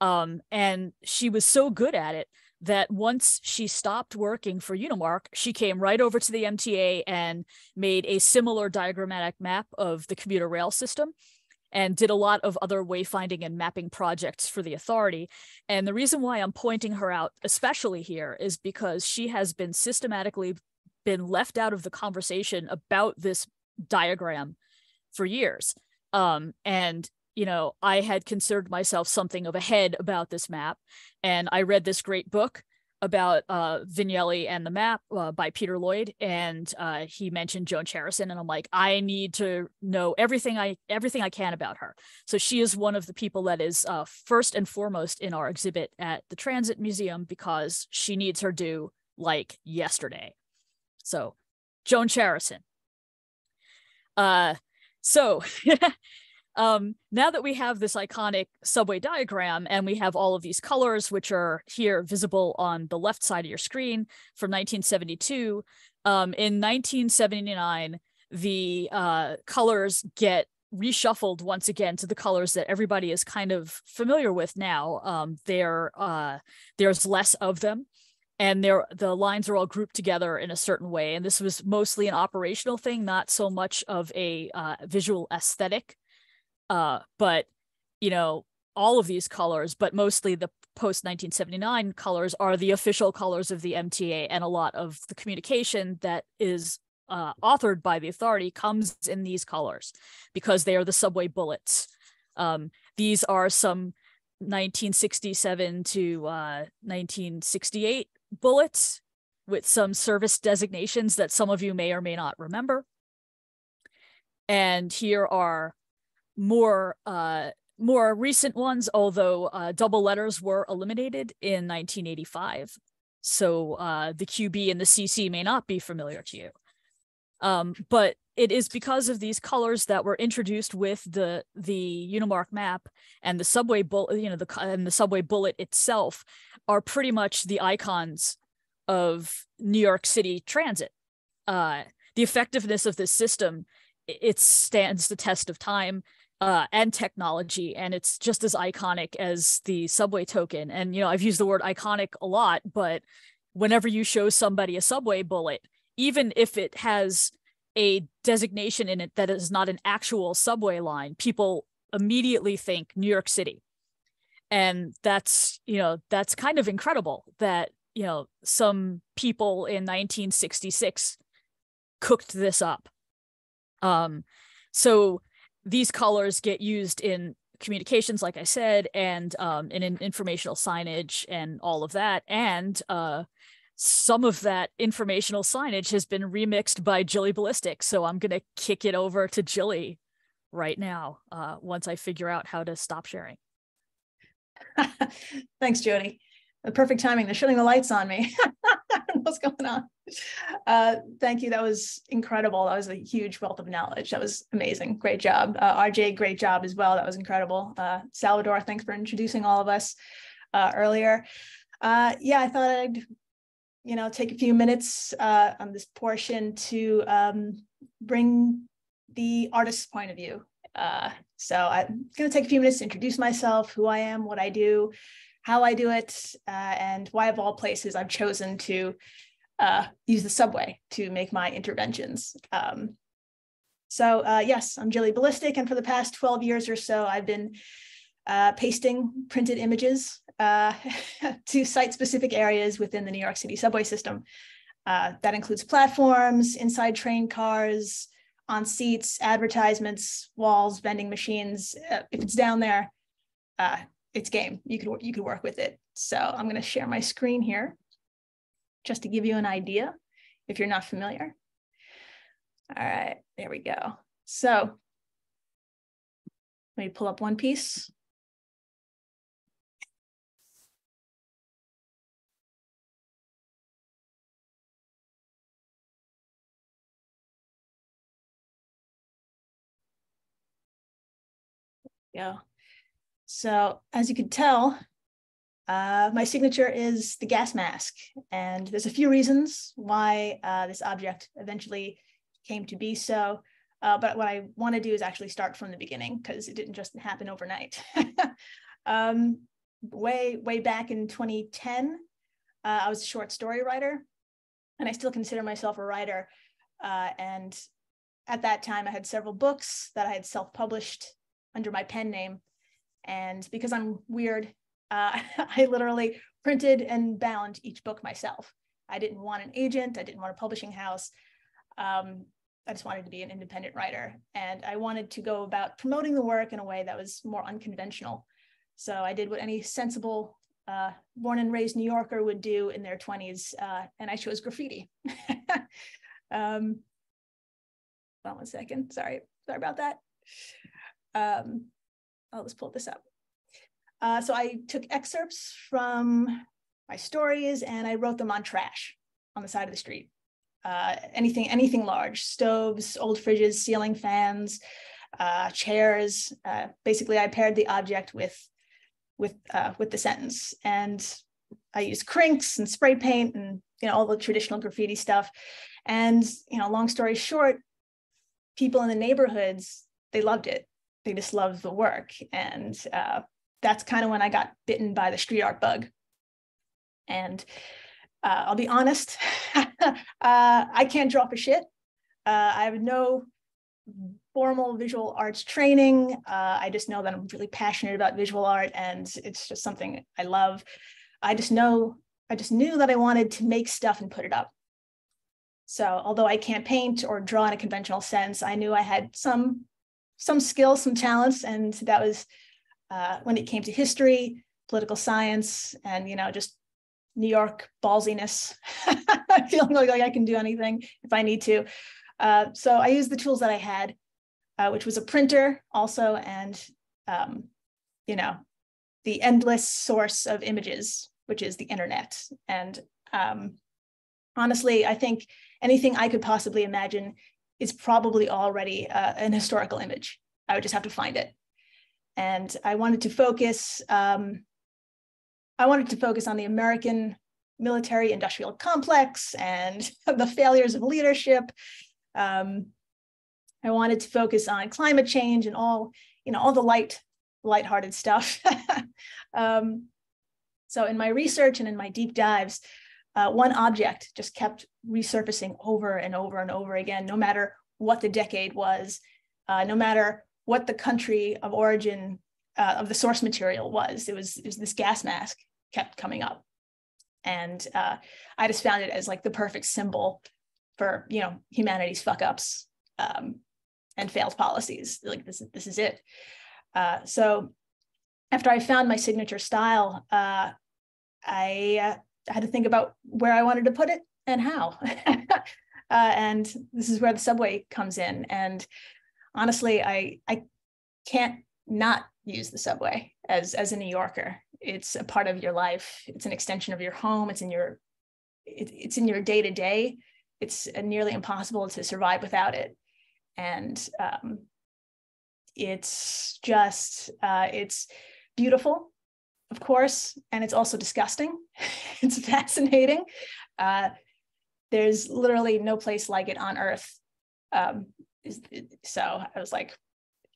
Um, and she was so good at it that once she stopped working for Unimark, she came right over to the MTA and made a similar diagrammatic map of the commuter rail system and did a lot of other wayfinding and mapping projects for the authority. And the reason why I'm pointing her out, especially here, is because she has been systematically been left out of the conversation about this diagram for years. Um, and you know, I had considered myself something of a head about this map, and I read this great book about uh, Vignelli and the map uh, by Peter Lloyd, and uh, he mentioned Joan Charysyn, and I'm like, I need to know everything I everything I can about her. So she is one of the people that is uh, first and foremost in our exhibit at the Transit Museum because she needs her due like yesterday. So, Joan Charysyn. Uh, so um, now that we have this iconic subway diagram and we have all of these colors, which are here visible on the left side of your screen from 1972, um, in 1979, the uh, colors get reshuffled once again to the colors that everybody is kind of familiar with now. Um, there, uh, there's less of them and there the lines are all grouped together in a certain way and this was mostly an operational thing not so much of a uh, visual aesthetic. Uh, but you know all of these colors but mostly the post 1979 colors are the official colors of the mta and a lot of the communication that is uh, authored by the authority comes in these colors because they are the subway bullets. Um, these are some 1967 to uh, 1968 bullets with some service designations that some of you may or may not remember. And here are more uh, more recent ones, although uh, double letters were eliminated in 1985. So uh, the QB and the CC may not be familiar to you. Um, but it is because of these colors that were introduced with the the Unimark map and the subway bullet, you know, the and the subway bullet itself are pretty much the icons of New York City transit. Uh, the effectiveness of this system it stands the test of time uh, and technology, and it's just as iconic as the subway token. And you know, I've used the word iconic a lot, but whenever you show somebody a subway bullet, even if it has a designation in it that is not an actual subway line, people immediately think New York City. And that's, you know, that's kind of incredible that, you know, some people in 1966 cooked this up. Um, so these colors get used in communications, like I said, and um, in, in informational signage and all of that. And uh, some of that informational signage has been remixed by Jilly Ballistic. So I'm going to kick it over to Jilly right now uh, once I figure out how to stop sharing. Thanks, Jodi. The perfect timing. They're shutting the lights on me. What's going on? Uh, thank you. That was incredible. That was a huge wealth of knowledge. That was amazing. Great job. Uh, RJ, great job as well. That was incredible. Uh, Salvador, thanks for introducing all of us uh, earlier. Uh, yeah, I thought I'd you know, take a few minutes uh, on this portion to um, bring the artist's point of view. Uh, so I'm going to take a few minutes to introduce myself, who I am, what I do, how I do it, uh, and why of all places I've chosen to uh, use the subway to make my interventions. Um, so uh, yes, I'm Jilly Ballistic, and for the past 12 years or so, I've been uh, pasting printed images uh, to site-specific areas within the New York City subway system. Uh, that includes platforms, inside train cars, on seats, advertisements, walls, vending machines. Uh, if it's down there, uh, it's game. You could you could work with it. So I'm going to share my screen here just to give you an idea if you're not familiar. All right, there we go. So let me pull up one piece. Yeah. So as you can tell, uh, my signature is the gas mask. And there's a few reasons why uh, this object eventually came to be so. Uh, but what I want to do is actually start from the beginning because it didn't just happen overnight. um, way, way back in 2010, uh, I was a short story writer, and I still consider myself a writer. Uh, and at that time, I had several books that I had self published under my pen name. And because I'm weird, uh, I literally printed and bound each book myself. I didn't want an agent, I didn't want a publishing house. Um, I just wanted to be an independent writer. And I wanted to go about promoting the work in a way that was more unconventional. So I did what any sensible uh, born and raised New Yorker would do in their 20s, uh, and I chose graffiti. um, hold on one second. Sorry, sorry about that. Um, I'll just pull this up. Uh, so I took excerpts from my stories and I wrote them on trash on the side of the street. Uh, anything, anything large, stoves, old fridges, ceiling fans, uh, chairs. Uh, basically, I paired the object with with uh, with the sentence, and I used Krinks and spray paint and you know all the traditional graffiti stuff. And you know, long story short, people in the neighborhoods they loved it they just love the work. And uh, that's kind of when I got bitten by the street art bug. And uh, I'll be honest, uh, I can't draw for shit. Uh, I have no formal visual arts training. Uh, I just know that I'm really passionate about visual art and it's just something I love. I just know, I just knew that I wanted to make stuff and put it up. So although I can't paint or draw in a conventional sense, I knew I had some some skills, some talents, and that was uh, when it came to history, political science, and you know just New York ballsiness, feeling like, like I can do anything if I need to. Uh, so I used the tools that I had, uh, which was a printer also, and um, you know the endless source of images, which is the internet. And um, honestly, I think anything I could possibly imagine is probably already uh, an historical image. I would just have to find it. And I wanted to focus, um, I wanted to focus on the American military industrial complex and the failures of leadership. Um, I wanted to focus on climate change and all, you know, all the light, lighthearted stuff. um, so in my research and in my deep dives, uh, one object just kept resurfacing over and over and over again, no matter what the decade was, uh, no matter what the country of origin uh, of the source material was. It was, it was this gas mask kept coming up. And uh, I just found it as like the perfect symbol for, you know, humanity's fuck ups um, and failed policies. Like this, this is it. Uh, so after I found my signature style, uh, I I had to think about where I wanted to put it and how. uh, and this is where the subway comes in. And honestly, I I can't not use the subway as as a New Yorker. It's a part of your life. It's an extension of your home. It's in your it, it's in your day to day. It's nearly impossible to survive without it. And um, it's just uh, it's beautiful of course, and it's also disgusting. it's fascinating. Uh, there's literally no place like it on earth. Um, so I was like,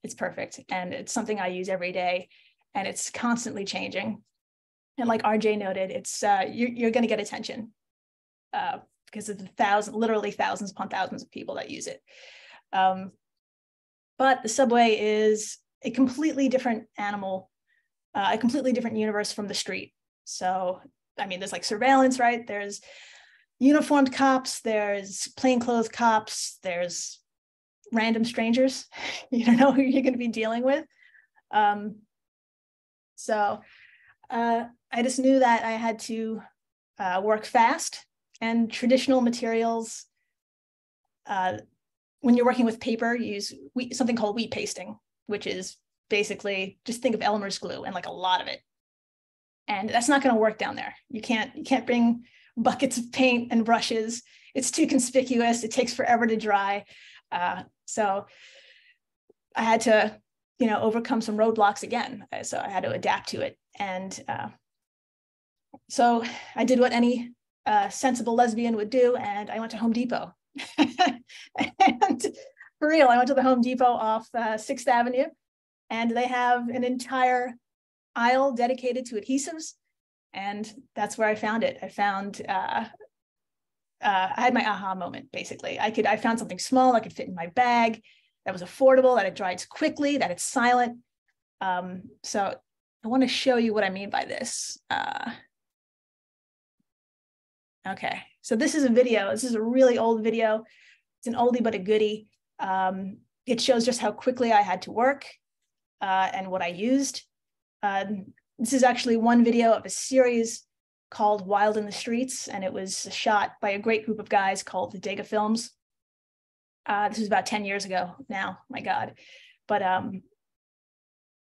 it's perfect. And it's something I use every day and it's constantly changing. And like RJ noted, it's uh, you're, you're going to get attention uh, because of the thousand, literally thousands upon thousands of people that use it. Um, but the subway is a completely different animal uh, a completely different universe from the street. So, I mean, there's like surveillance, right? There's uniformed cops, there's plainclothes cops, there's random strangers. you don't know who you're going to be dealing with. Um, so uh, I just knew that I had to uh, work fast and traditional materials. Uh, when you're working with paper, you use wheat, something called wheat pasting, which is basically just think of Elmer's glue and like a lot of it. And that's not going to work down there. You can't you can't bring buckets of paint and brushes. It's too conspicuous. It takes forever to dry. Uh, so I had to, you know, overcome some roadblocks again. So I had to adapt to it. And uh, so I did what any uh, sensible lesbian would do, and I went to Home Depot. and for real, I went to the Home Depot off uh, Sixth Avenue, and they have an entire aisle dedicated to adhesives, and that's where I found it. I found uh, uh, I had my aha moment basically. I could I found something small I could fit in my bag that was affordable, that it dries quickly, that it's silent. Um, so I want to show you what I mean by this. Uh, okay, so this is a video. This is a really old video. It's an oldie but a goodie. Um, it shows just how quickly I had to work uh, and what I used. Um, this is actually one video of a series called Wild in the Streets, and it was shot by a great group of guys called the Dega Films. Uh, this was about 10 years ago now, my God. But um,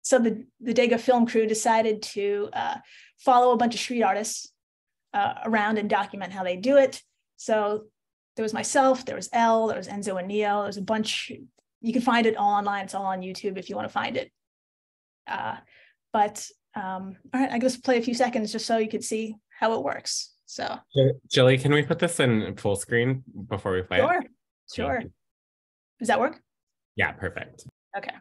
so the, the Dega film crew decided to uh, follow a bunch of street artists uh, around and document how they do it. So there was myself, there was Elle, there was Enzo and Nio, was a bunch, you can find it all online, it's all on YouTube if you want to find it. Uh, but um, all right, I just play a few seconds just so you could see how it works. So, Jilly, can we put this in full screen before we play sure. it? Sure. Does that work? Yeah, perfect. Okay.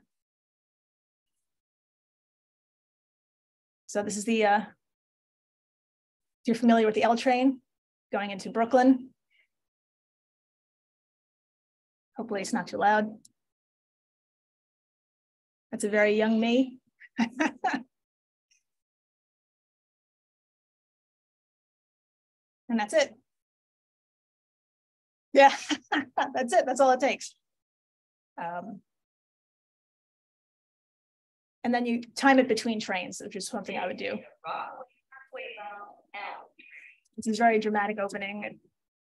So this is the, uh, if you're familiar with the L train going into Brooklyn. Hopefully it's not too loud. That's a very young me. and that's it. Yeah, that's it. That's all it takes. Um, and then you time it between trains, which is something I would do. This is very dramatic opening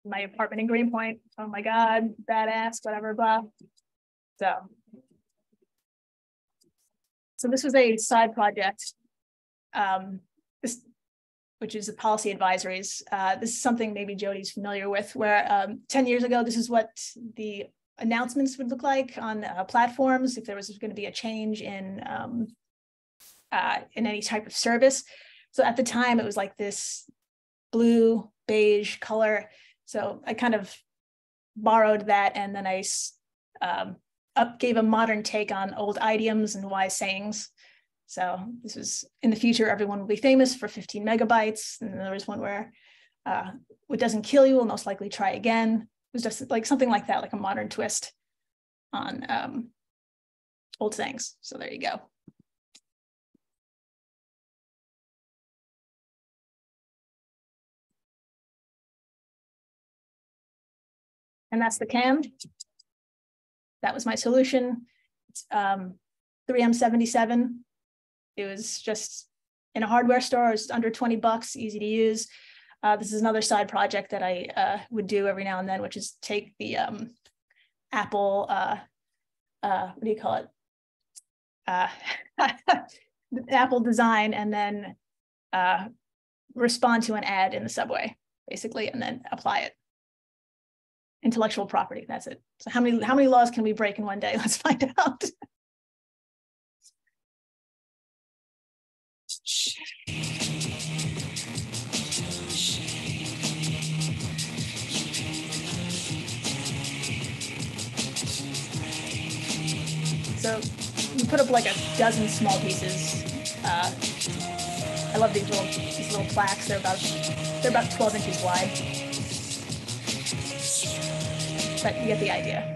my apartment in Greenpoint. Oh my God, badass, whatever, blah. So, so this was a side project. Um, this which is the policy advisories. Uh, this is something maybe Jodi's familiar with, where um, 10 years ago, this is what the announcements would look like on uh, platforms if there was going to be a change in um, uh, in any type of service. So at the time, it was like this blue beige color. So I kind of borrowed that, and then I um, up gave a modern take on old idioms and wise sayings. So this was in the future, everyone will be famous for 15 megabytes. And there was one where uh, what doesn't kill you will most likely try again. It was just like something like that, like a modern twist on um, old sayings. So there you go. And that's the cam. That was my solution. It's um, 3M77 it was just in a hardware store, it's under 20 bucks, easy to use. Uh, this is another side project that I uh, would do every now and then, which is take the um, Apple, uh, uh what do you call it? Uh, Apple design and then uh, respond to an ad in the subway, basically, and then apply it. Intellectual property, that's it. So how many how many laws can we break in one day? Let's find out. So you put up like a dozen small pieces. Uh, I love these little these little plaques. They're about they're about 12 inches wide. But you get the idea.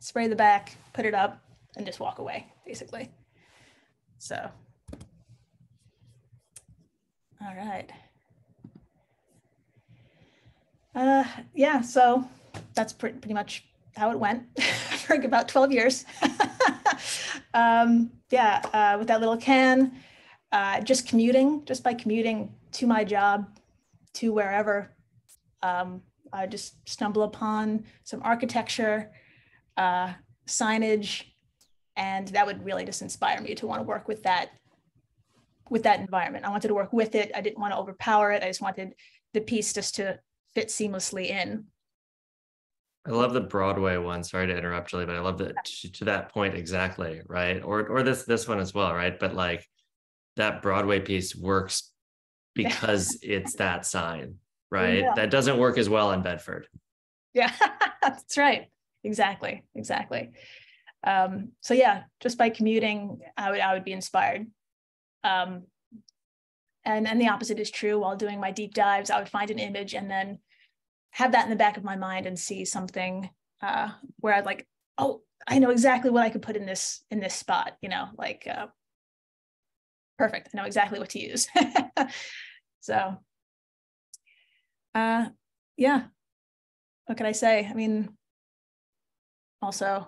Spray the back, put it up, and just walk away, basically. So, all right. Uh, yeah, so that's pretty, pretty much how it went for about 12 years. um, yeah, uh, with that little can, uh, just commuting, just by commuting to my job, to wherever, um, I just stumble upon some architecture, uh, signage, and that would really just inspire me to want to work with that with that environment. I wanted to work with it. I didn't want to overpower it. I just wanted the piece just to fit seamlessly in. I love the Broadway one. Sorry to interrupt, Julie, but I love that to, to that point exactly, right? Or or this this one as well, right? But like that Broadway piece works because it's that sign, right? Yeah. That doesn't work as well in Bedford. Yeah, that's right. Exactly. Exactly. Um, so yeah, just by commuting, I would I would be inspired. Um, and and the opposite is true. While doing my deep dives, I would find an image and then have that in the back of my mind and see something uh, where I'd like, oh, I know exactly what I could put in this in this spot. You know, like uh, perfect. I know exactly what to use. so, uh, yeah. What can I say? I mean, also,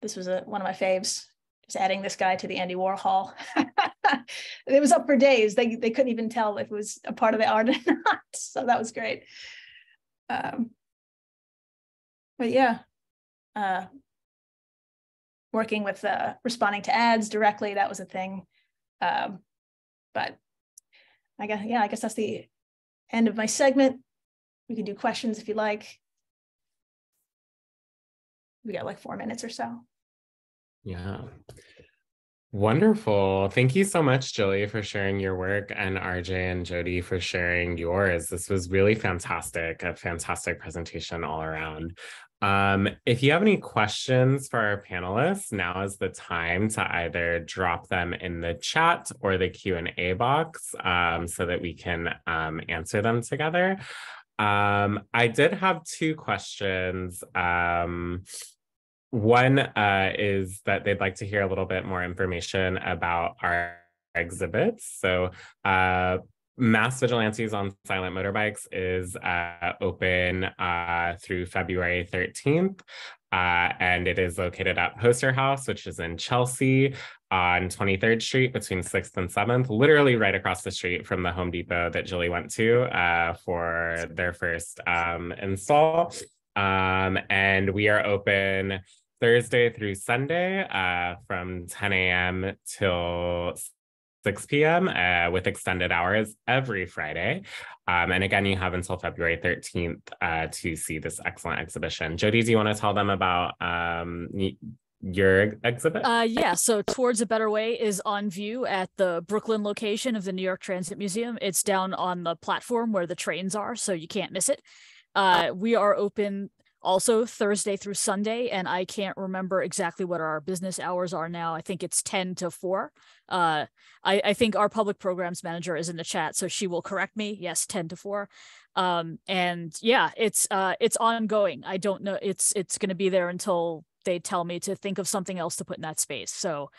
this was a, one of my faves. Just adding this guy to the Andy Warhol. it was up for days. They they couldn't even tell if it was a part of the art or not. So that was great. Um, but yeah, uh, working with uh, responding to ads directly, that was a thing. Um, but I guess, yeah, I guess that's the end of my segment. We can do questions if you like. We got like four minutes or so. Yeah. Wonderful. Thank you so much, Julie, for sharing your work, and RJ and Jodi for sharing yours. This was really fantastic, a fantastic presentation all around. Um, if you have any questions for our panelists, now is the time to either drop them in the chat or the Q&A box um, so that we can um, answer them together. Um, I did have two questions. Um, one uh, is that they'd like to hear a little bit more information about our exhibits. So uh, Masked Vigilantes on Silent Motorbikes is uh, open uh, through February 13th. Uh, and it is located at Poster House, which is in Chelsea on 23rd Street between 6th and 7th, literally right across the street from the Home Depot that Julie went to uh, for their first um, install. Um, and we are open Thursday through Sunday uh, from 10 a.m. till 6 p.m. Uh, with extended hours every Friday. Um, and again, you have until February 13th uh, to see this excellent exhibition. Jodi, do you want to tell them about um, your exhibit? Uh, yeah, so Towards a Better Way is on view at the Brooklyn location of the New York Transit Museum. It's down on the platform where the trains are, so you can't miss it. Uh, we are open also Thursday through Sunday, and I can't remember exactly what our business hours are now. I think it's 10 to 4. Uh, I, I think our public programs manager is in the chat, so she will correct me. Yes, 10 to 4. Um, and yeah, it's uh, it's ongoing. I don't know. It's it's going to be there until they tell me to think of something else to put in that space. So,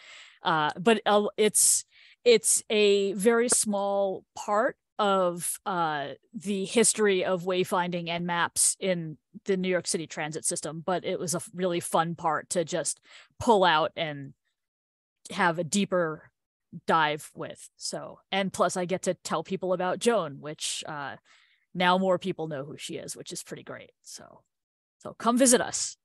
uh, but uh, it's it's a very small part of uh, the history of wayfinding and maps in the New York City transit system, but it was a really fun part to just pull out and have a deeper dive with. So, and plus, I get to tell people about Joan, which uh, now more people know who she is, which is pretty great. So, so come visit us.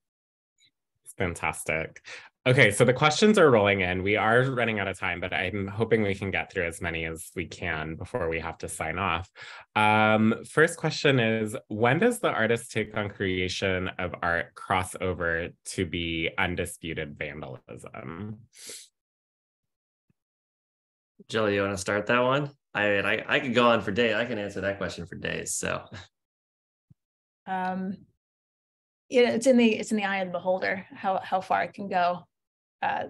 Fantastic. Okay, so the questions are rolling in. We are running out of time, but I'm hoping we can get through as many as we can before we have to sign off. Um, first question is When does the artist take on creation of art crossover to be undisputed vandalism? Jill, you want to start that one? I mean, I, I could go on for days. I can answer that question for days. So, um, yeah, it's in the it's in the eye of the beholder how how far it can go uh,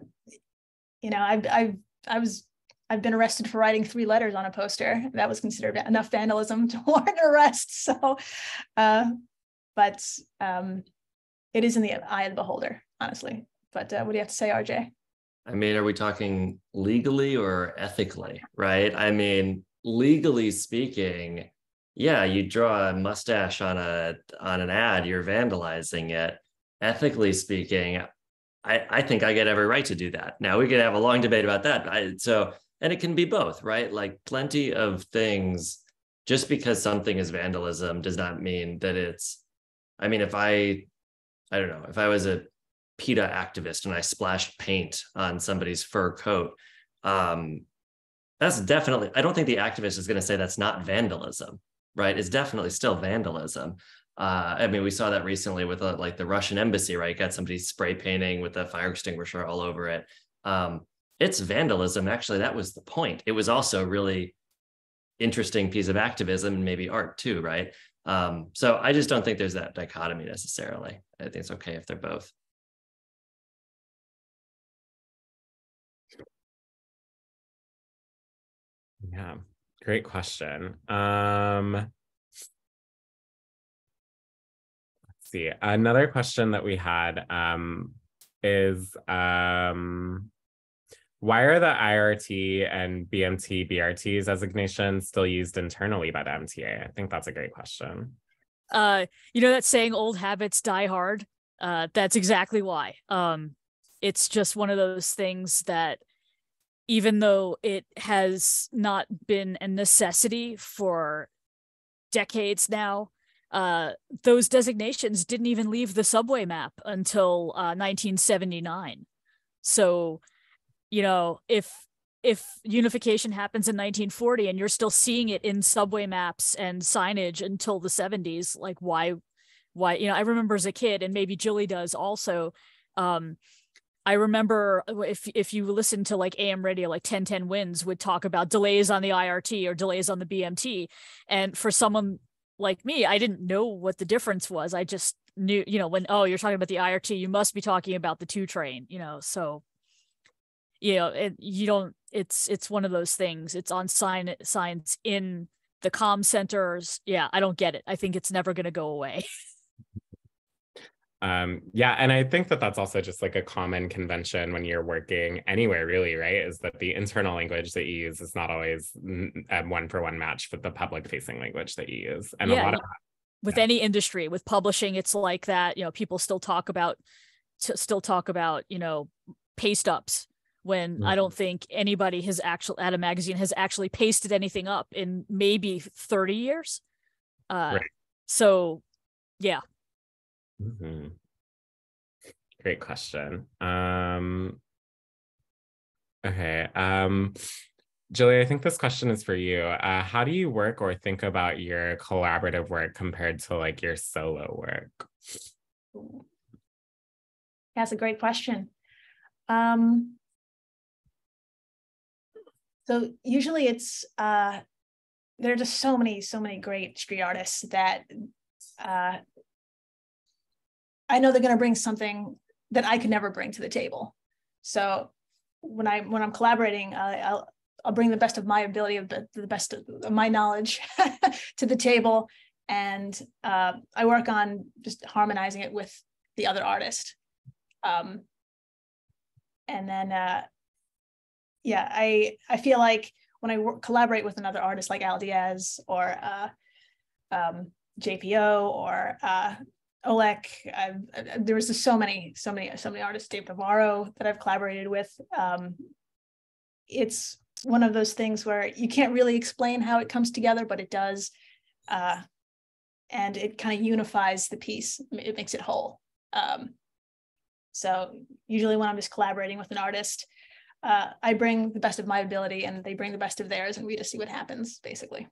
you know, I've, I've, I was, I've been arrested for writing three letters on a poster. That was considered enough vandalism to warrant arrest. So, uh, but um, it is in the eye of the beholder, honestly. But uh, what do you have to say, RJ? I mean, are we talking legally or ethically, right? I mean, legally speaking, yeah, you draw a mustache on a on an ad, you're vandalizing it. Ethically speaking, I, I think I get every right to do that. Now we could have a long debate about that. I, so and it can be both, right? Like plenty of things. Just because something is vandalism does not mean that it's. I mean, if I, I don't know, if I was a PETA activist and I splashed paint on somebody's fur coat, um, that's definitely. I don't think the activist is going to say that's not vandalism, right? is definitely still vandalism. Uh, I mean, we saw that recently with uh, like the Russian embassy, right? Got somebody spray painting with a fire extinguisher all over it. Um, it's vandalism. Actually, that was the point. It was also really interesting piece of activism and maybe art too, right? Um, so I just don't think there's that dichotomy necessarily. I think it's okay if they're both. Yeah, great question. Um, let's see. Another question that we had um, is um, why are the IRT and BMT BRT designations still used internally by the MTA? I think that's a great question. Uh, you know that saying "old habits die hard." Uh, that's exactly why. Um, it's just one of those things that even though it has not been a necessity for decades now, uh, those designations didn't even leave the subway map until uh, 1979. So, you know, if if unification happens in 1940 and you're still seeing it in subway maps and signage until the 70s, like why, why? You know, I remember as a kid, and maybe Jilly does also. Um, I remember uh, if if you listen to like AM radio, like 1010 Wins would talk about delays on the IRT or delays on the BMT. And for someone like me, I didn't know what the difference was. I just knew, you know, when oh, you're talking about the IRT, you must be talking about the two train, you know. So you know, it, you don't it's it's one of those things. It's on sign signs in the com centers. Yeah, I don't get it. I think it's never going to go away. Um, yeah, and I think that that's also just like a common convention when you're working anywhere, really, right? Is that the internal language that you use is not always a one for one match with the public facing language that you use. And yeah, a lot of with yeah. any industry, with publishing, it's like that. You know, people still talk about, still talk about, you know, paste ups when mm-hmm. I don't think anybody has actually at a magazine has actually pasted anything up in maybe 30 years. Uh, right. So, yeah, Mm-hmm. Great question. Um, okay. Um, Jilly, I think this question is for you. Uh, how do you work or think about your collaborative work compared to like your solo work? That's a great question. Um, so usually it's uh, there are just so many, so many great street artists that uh, I know they're going to bring something that I could never bring to the table. So when I when I'm collaborating, I'll I'll bring the best of my ability of the, the best of my knowledge to the table, and uh, I work on just harmonizing it with the other artist. Um, and then, uh, yeah, I I feel like when I work, collaborate with another artist like Al Diaz or uh, um, JPO or uh, Olek, I've, there was so many, so many, so many artists, Dave Navarro that I've collaborated with. Um, it's one of those things where you can't really explain how it comes together, but it does. Uh, and it kind of unifies the piece. It makes it whole. Um, so usually when I'm just collaborating with an artist, uh, I bring the best of my ability and they bring the best of theirs and we just see what happens basically.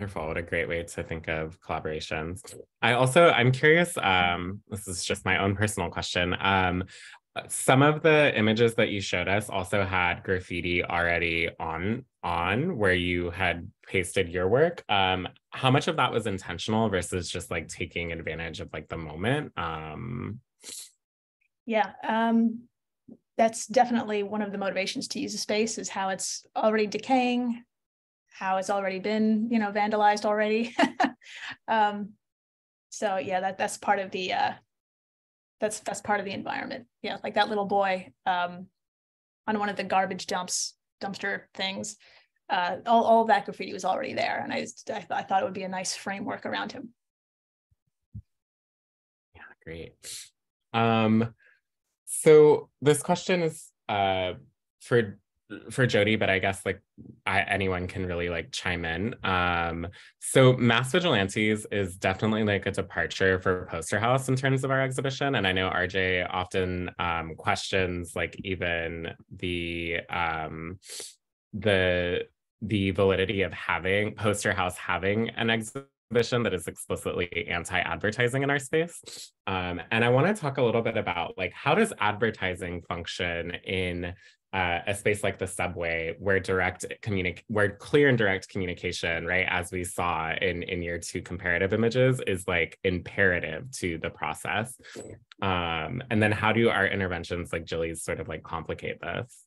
Wonderful. What a great way to think of collaborations. I also, I'm curious, um, this is just my own personal question. Um, some of the images that you showed us also had graffiti already on on where you had pasted your work. Um, how much of that was intentional versus just like taking advantage of like the moment? Um, yeah, um, that's definitely one of the motivations to use a space is how it's already decaying, how it's already been, you know, vandalized already. um, so yeah, that that's part of the uh, that's that's part of the environment. Yeah, like that little boy um, on one of the garbage dumps dumpster things. uh, all, all that graffiti was already there. And I, just, I, I thought it would be a nice framework around him. Yeah, great. Um, so this question is uh, for for Jodi, but I guess like I, anyone can really like chime in. Um, so Masked Vigilantes is definitely like a departure for Poster House in terms of our exhibition, and I know RJ often um, questions like even the um, the the validity of having Poster House having an exhibition that is explicitly anti-advertising in our space. Um, and I want to talk a little bit about like how does advertising function in uh, a space like the subway where direct communic where clear and direct communication right as we saw in in your two comparative images is like imperative to the process. Um and then how do our interventions like Jilly's sort of like complicate this?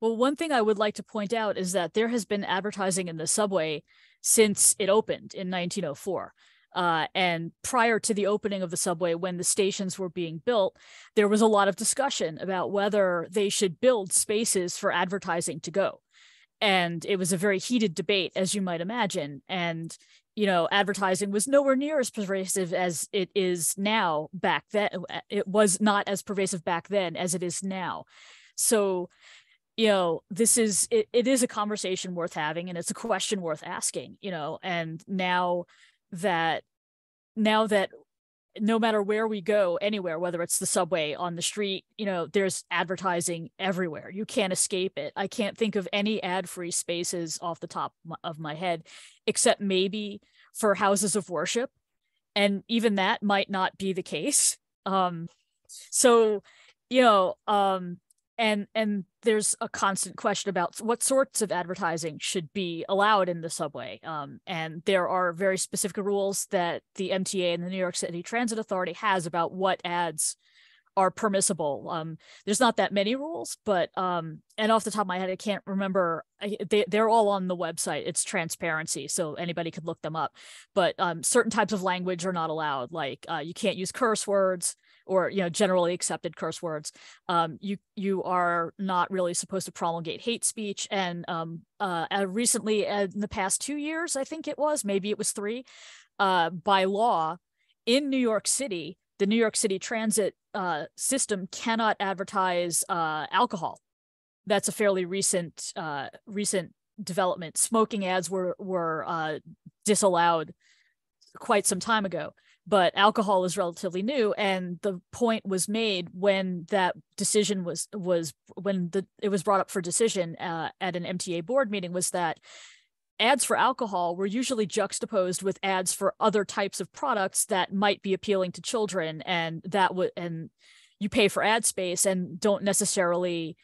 Well one thing i would like to point out is that there has been advertising in the subway since it opened in 1904 uh, and prior to the opening of the subway, when the stations were being built, there was a lot of discussion about whether they should build spaces for advertising to go. And it was a very heated debate, as you might imagine. And, you know, advertising was nowhere near as pervasive as it is now back then. It was not as pervasive back then as it is now. So, you know this is it, it is a conversation worth having and it's a question worth asking you know and now that now that no matter where we go anywhere whether it's the subway on the street you know there's advertising everywhere. You can't escape it. I can't think of any ad free spaces off the top of my head except maybe for houses of worship. And even that might not be the case. Um so you know um and and there's a constant question about what sorts of advertising should be allowed in the subway. Um, and there are very specific rules that the mta and the new york city transit authority has about what ads are permissible. Um, there's not that many rules but um, and off the top of my head i can't remember they, they're all on the website. It's transparency so anybody could look them up. But um, certain types of language are not allowed like uh, you can't use curse words or you know generally accepted curse words um, you you are not really supposed to promulgate hate speech. And um, uh, uh, recently uh, in the past two years i think it was maybe it was three uh, by law in new york city the new york city transit uh, system cannot advertise uh, alcohol. That's a fairly recent recent development. Smoking ads were were disallowed quite some time ago but alcohol is relatively new and the point was made when that decision was was when the it was brought up for decision uh, at an MTA board meeting was that ads for alcohol were usually juxtaposed with ads for other types of products that might be appealing to children and that would and you pay for ad space and don't necessarily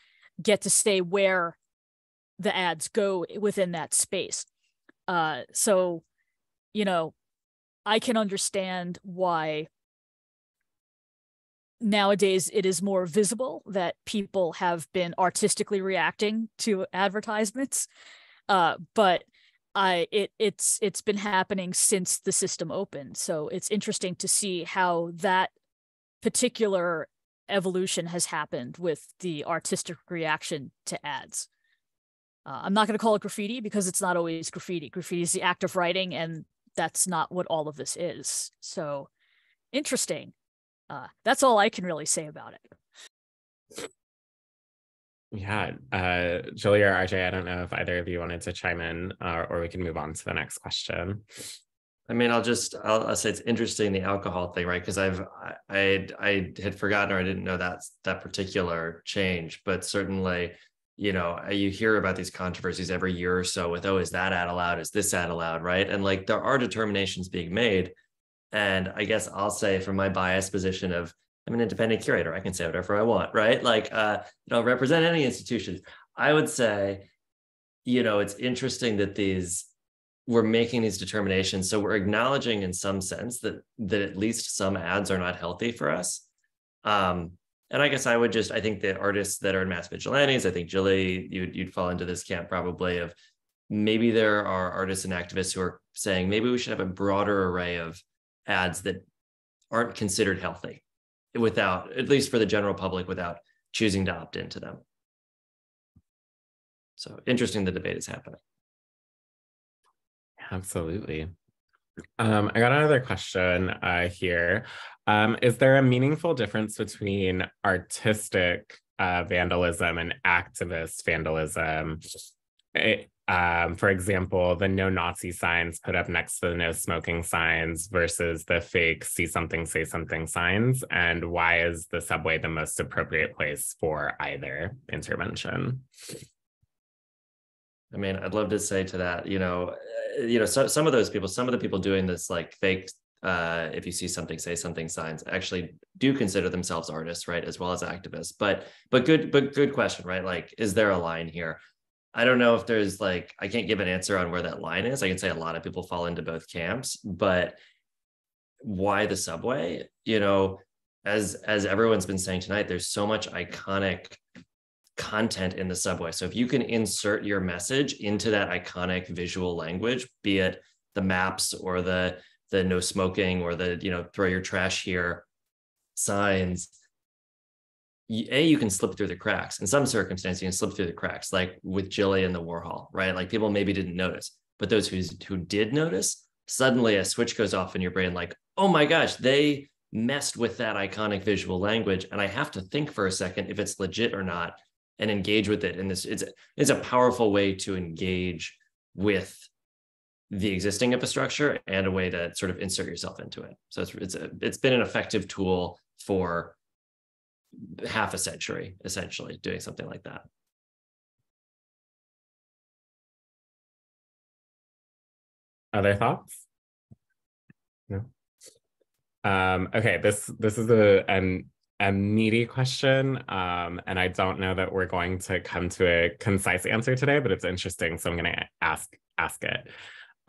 get to stay where the ads go within that space. Uh so you know I can understand why nowadays it is more visible that people have been artistically reacting to advertisements. Uh, but I it it's it's been happening since the system opened. So it's interesting to see how that particular evolution has happened with the artistic reaction to ads. Uh, I'm not going to call it graffiti because it's not always graffiti. Graffiti is the act of writing, and that's not what all of this is. So interesting. Uh, that's all I can really say about it. Yeah, uh, Julia or RJ, I don't know if either of you wanted to chime in, uh, or we can move on to the next question. I mean, I'll just I'll, I'll say it's interesting the alcohol thing, right? Because I've I I had forgotten or I didn't know that that particular change, but certainly you know uh, you hear about these controversies every year or so with oh is that ad allowed? Is this ad allowed? Right? And like there are determinations being made. And i guess i'll say from my biased position of i'm an independent curator. I can say whatever i want. Right? Like uh you know represent any institution i would say you know it's interesting that these we're making these determinations. So we're acknowledging in some sense that that at least some ads are not healthy for us. Um and I guess I would just I think the artists that are in masked vigilantes, I think Jilly, you'd you'd fall into this camp probably of maybe there are artists and activists who are saying maybe we should have a broader array of ads that aren't considered healthy without at least for the general public without choosing to opt into them So interesting the debate is happening. Absolutely. Um, I got another question uh, here. Um, is there a meaningful difference between artistic uh, vandalism and activist vandalism? It, um, for example, the no Nazi signs put up next to the no smoking signs versus the fake see something, say something signs. And why is the subway the most appropriate place for either intervention? I mean, I'd love to say to that, you know, uh, you know, so, some of those people, some of the people doing this like fake, uh, if you see something, say something signs, actually do consider themselves artists, right, as well as activists. But but good, but good question, right? Like, is there a line here? I don't know if there's like I can't give an answer on where that line is. I can say a lot of people fall into both camps, but why the subway? You know, as as everyone's been saying tonight, there's so much iconic content in the subway. So if you can insert your message into that iconic visual language, be it the maps or the the no smoking or the you know throw your trash here signs a you can slip through the cracks. In some circumstances you can slip through the cracks like with Jilly and the warhol right? Like people maybe didn't notice but those who who did notice suddenly a switch goes off in your brain like oh my gosh they messed with that iconic visual language. And i have to think for a second if it's legit or not and engage with it. And this it's it's a powerful way to engage with the existing infrastructure and a way to sort of insert yourself into it. So it's it's a, it's been an effective tool for half a century, essentially, doing something like that. Other thoughts? No. Um, okay, this this is a an a meaty question. Um, and I don't know that we're going to come to a concise answer today, but it's interesting. So I'm going to ask ask it.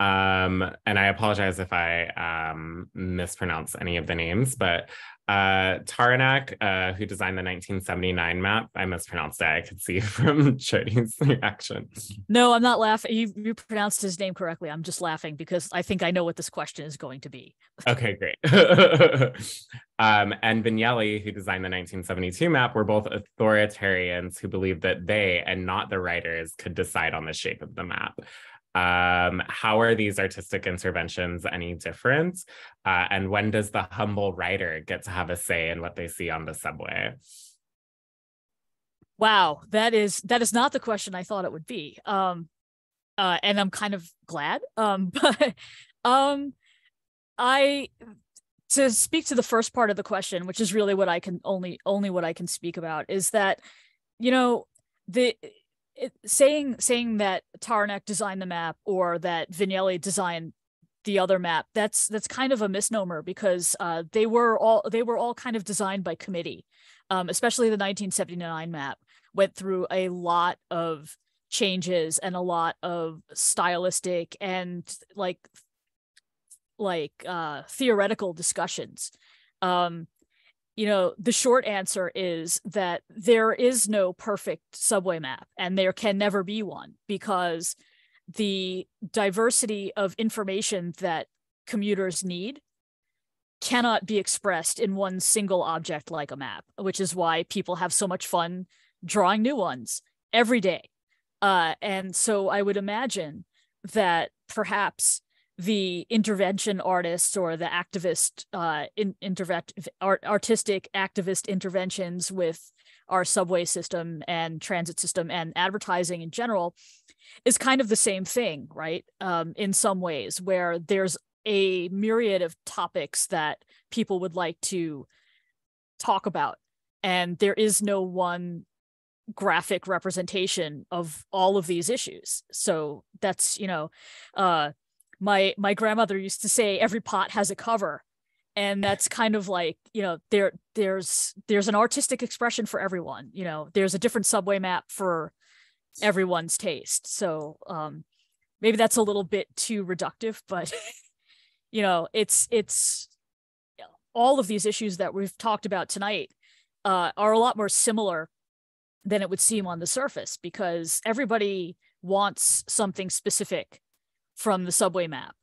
Um, and I apologize if I um, mispronounce any of the names, but uh, Tauranac, uh, who designed the 1979 map, I mispronounced it. I could see from Jodi's reaction. No, I'm not laughing. You, you pronounced his name correctly. I'm just laughing because I think I know what this question is going to be. okay, great. um, and Vignelli, who designed the 1972 map, were both authoritarians who believed that they and not the writers could decide on the shape of the map um, how are these artistic interventions any different? Uh, and when does the humble writer get to have a say in what they see on the subway? Wow, that is that is not the question I thought it would be. Um, uh, and I'm kind of glad. Um, but um, I to speak to the first part of the question, which is really what I can only only what I can speak about, is that you know the it, saying saying that Tauranac designed the map or that Vignelli designed the other map that's that's kind of a misnomer because uh, they were all they were all kind of designed by committee um, especially the 1979 map went through a lot of changes and a lot of stylistic and like like uh, theoretical discussions. Um, you know, the short answer is that there is no perfect subway map and there can never be one because the diversity of information that commuters need cannot be expressed in one single object like a map, which is why people have so much fun drawing new ones every day. Uh, and so I would imagine that perhaps the intervention artists or the activist uh, in, art, artistic activist interventions with our subway system and transit system and advertising in general is kind of the same thing right? Um, in some ways where there's a myriad of topics that people would like to talk about. And there is no one graphic representation of all of these issues. So that's you know uh my my grandmother used to say every pot has a cover. And that's kind of like you know there there's there's an artistic expression for everyone you know there's a different subway map for everyone's taste. So um maybe that's a little bit too reductive but you know it's it's all of these issues that we've talked about tonight uh, are a lot more similar than it would seem on the surface because everybody wants something specific from the subway map.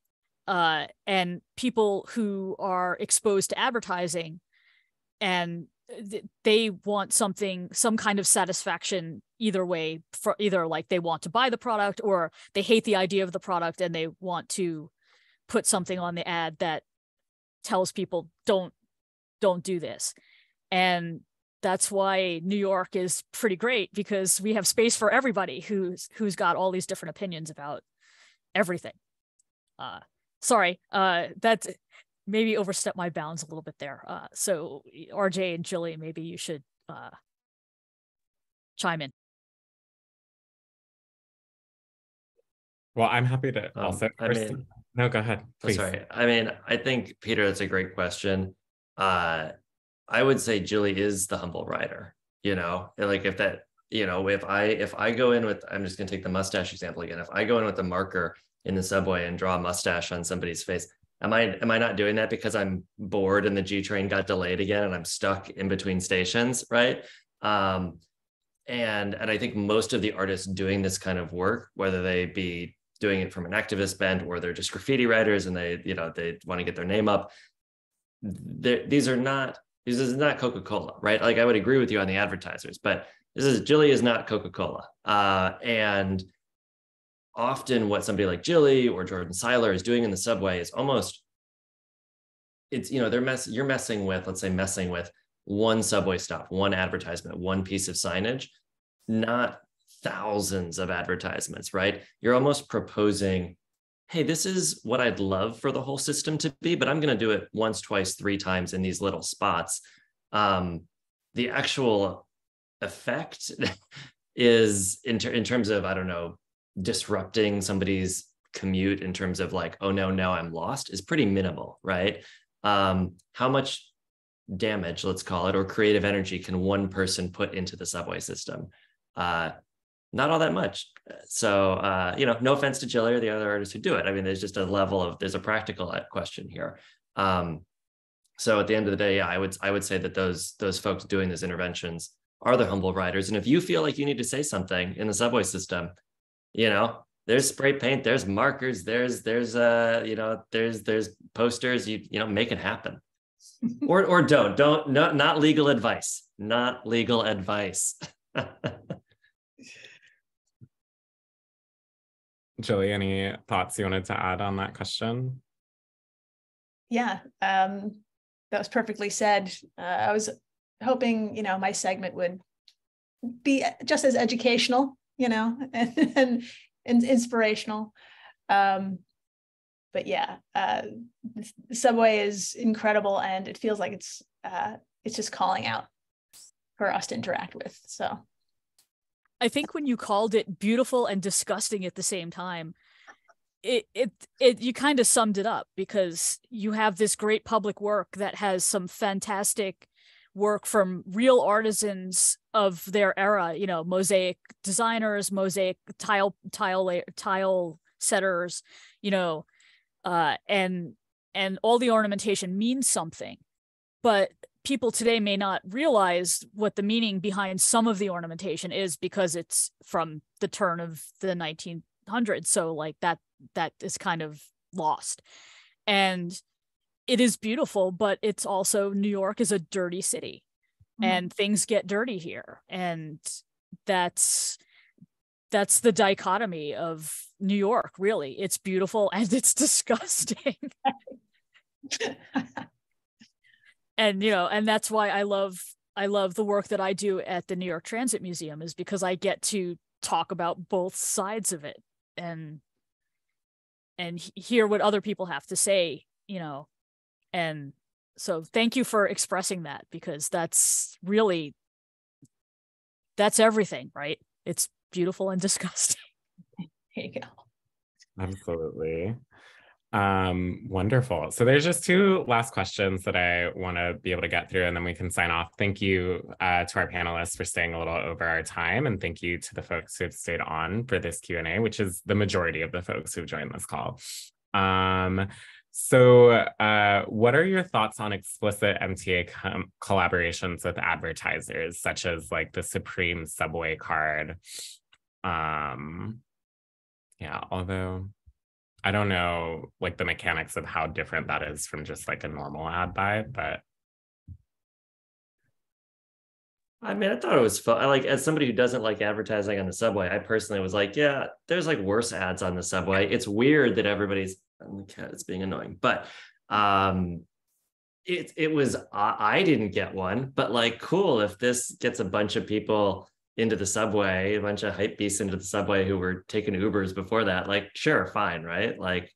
Uh, and people who are exposed to advertising and th- they want something, some kind of satisfaction either way for either like they want to buy the product or they hate the idea of the product and they want to put something on the ad that tells people don't don't do this and that's why New York is pretty great because we have space for everybody who's who's got all these different opinions about everything. Uh, sorry, uh, that's maybe overstep my bounds a little bit there. Uh, so RJ and Jilly, maybe you should uh, chime in. Well, I'm happy to um, also. I mean, no, go ahead. Please. Sorry. I mean, I think Peter, that's a great question. Uh, I would say Jilly is the humble rider. You know, like if that, you know, if I if I go in with, I'm just gonna take the mustache example again. If I go in with the marker in the subway and draw a mustache on somebody's face, am I am I not doing that because I'm bored and the G train got delayed again and I'm stuck in between stations, right? Um, and and I think most of the artists doing this kind of work, whether they be doing it from an activist bent or they're just graffiti writers and they you know they want to get their name up, these are not this is not Coca Cola, right? Like I would agree with you on the advertisers, but this is Jilly is not Coca Cola. Uh, and often what somebody like Jilly or Jordan Seiler is doing in the subway is almost it's you know they're mess you're messing with let's say messing with one subway stop, one advertisement, one piece of signage, not thousands of advertisements, right? You're almost proposing hey, this is what I'd love for the whole system to be, but I'm going to do it once, twice, three times in these little spots. Um, the actual effect is in, ter- in terms of, I don't know, disrupting somebody's commute in terms of like, oh no, now I'm lost is pretty minimal, right? Um, how much damage, let's call it, or creative energy can one person put into the subway system? Uh, not all that much. So, uh, you know, no offense to Jilly or the other artists who do it. I mean, there's just a level of there's a practical question here. Um, so at the end of the day, yeah, I would I would say that those those folks doing those interventions are the humble riders. And if you feel like you need to say something in the subway system, you know, there's spray paint, there's markers, there's there's uh, you know, there's there's posters. You you know, make it happen. or or don't don't not not legal advice. Not legal advice. Jilly, any thoughts you wanted to add on that question? Yeah, um, that was perfectly said. Uh, I was hoping, you know, my segment would be just as educational, you know, and, and, and inspirational. Um, but yeah, uh, the subway is incredible, and it feels like it's uh, it's just calling out for us to interact with. So I think when you called it beautiful and disgusting at the same time, it it it you kind of summed it up because you have this great public work that has some fantastic work from real artisans of their era, you know, mosaic designers, mosaic tile tile tile setters, you know, uh and and all the ornamentation means something. But people today may not realize what the meaning behind some of the ornamentation is because it's from the turn of the 1900s so like that that is kind of lost and it is beautiful but it's also new york is a dirty city mm-hmm. and things get dirty here. And that's that's the dichotomy of new york really. It's beautiful and it's disgusting. And you know and that's why i love i love the work that i do at the new york transit museum is because i get to talk about both sides of it and and hear what other people have to say you know and so thank you for expressing that because that's really that's everything right it's beautiful and disgusting there you go absolutely um, wonderful. So there's just two last questions that I want to be able to get through, and then we can sign off. Thank you uh, to our panelists for staying a little over our time, and thank you to the folks who have stayed on for this Q and A, which is the majority of the folks who've joined this call. Um, so, uh, what are your thoughts on explicit MTA com- collaborations with advertisers, such as like the Supreme Subway card? Um, yeah, although I don't know like the mechanics of how different that is from just like a normal ad buy, but I mean, I thought it was fun. I like as somebody who doesn't like advertising on the subway, I personally was like, yeah, there's like worse ads on the subway. It's weird that everybody's the cat is being annoying, but um it it was I, I didn't get one, but like cool if this gets a bunch of people into the subway, a bunch of hype beasts into the subway who were taking Ubers before that, like sure, fine, right? Like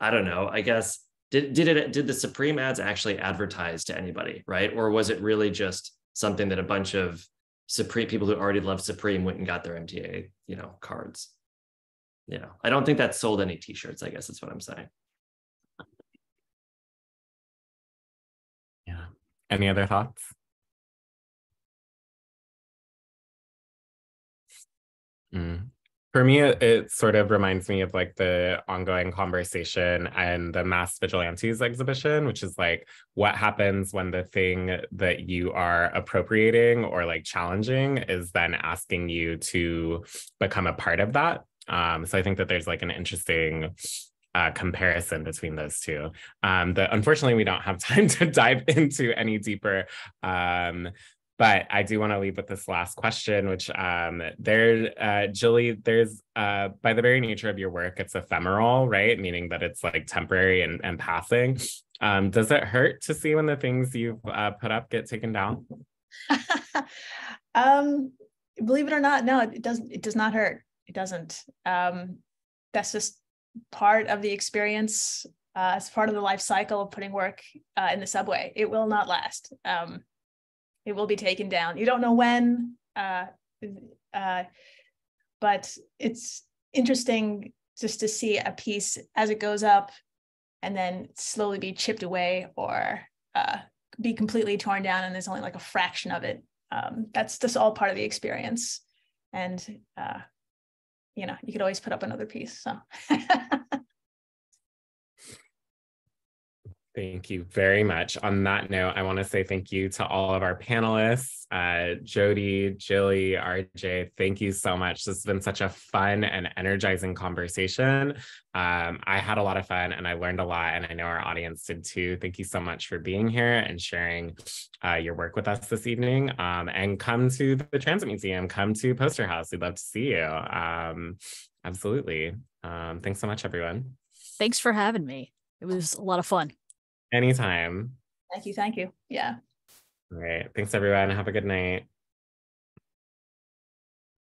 I don't know. I guess did did it did the Supreme ads actually advertise to anybody, right? Or was it really just something that a bunch of Supreme people who already love Supreme went and got their MTA, you know, cards. Know, I don't think that sold any t-shirts, I guess that's what I'm saying. Yeah. Any other thoughts? Mm for me it, sort of reminds me of like the ongoing conversation and the masked vigilantes exhibition which is like what happens when the thing that you are appropriating or like challenging is then asking you to become a part of that um, so i think that there's like an interesting uh, comparison between those two. Um, unfortunately we don't have time to dive into any deeper. Um, but I do want to leave with this last question, which um, there, uh, Jilly, there's uh, by the very nature of your work, it's ephemeral, right? Meaning that it's like temporary and, and passing. Um, does it hurt to see when the things you've uh, put up get taken down? um, believe it or not, no, it doesn't. It does not hurt. It doesn't. Um, that's just part of the experience. Uh, it's part of the life cycle of putting work uh, in the subway. It will not last. Um, it will be taken down. You don't know when, uh, uh, but it's interesting just to see a piece as it goes up and then slowly be chipped away or uh, be completely torn down and there's only like a fraction of it. Um, that's just all part of the experience. And, uh, you know, you could always put up another piece. So Thank you very much. On that note, I want to say thank you to all of our panelists, uh, Jodi, Jilly, RJ. Thank you so much. This has been such a fun and energizing conversation. Um, I had a lot of fun and I learned a lot, and I know our audience did too. Thank you so much for being here and sharing uh, your work with us this evening. Um, and come to the Transit Museum, come to Poster House. We'd love to see you. Um, absolutely. Um, thanks so much, everyone. Thanks for having me. It was a lot of fun. Anytime. Thank you. Thank you. Yeah. All right. Thanks, everyone. Have a good night.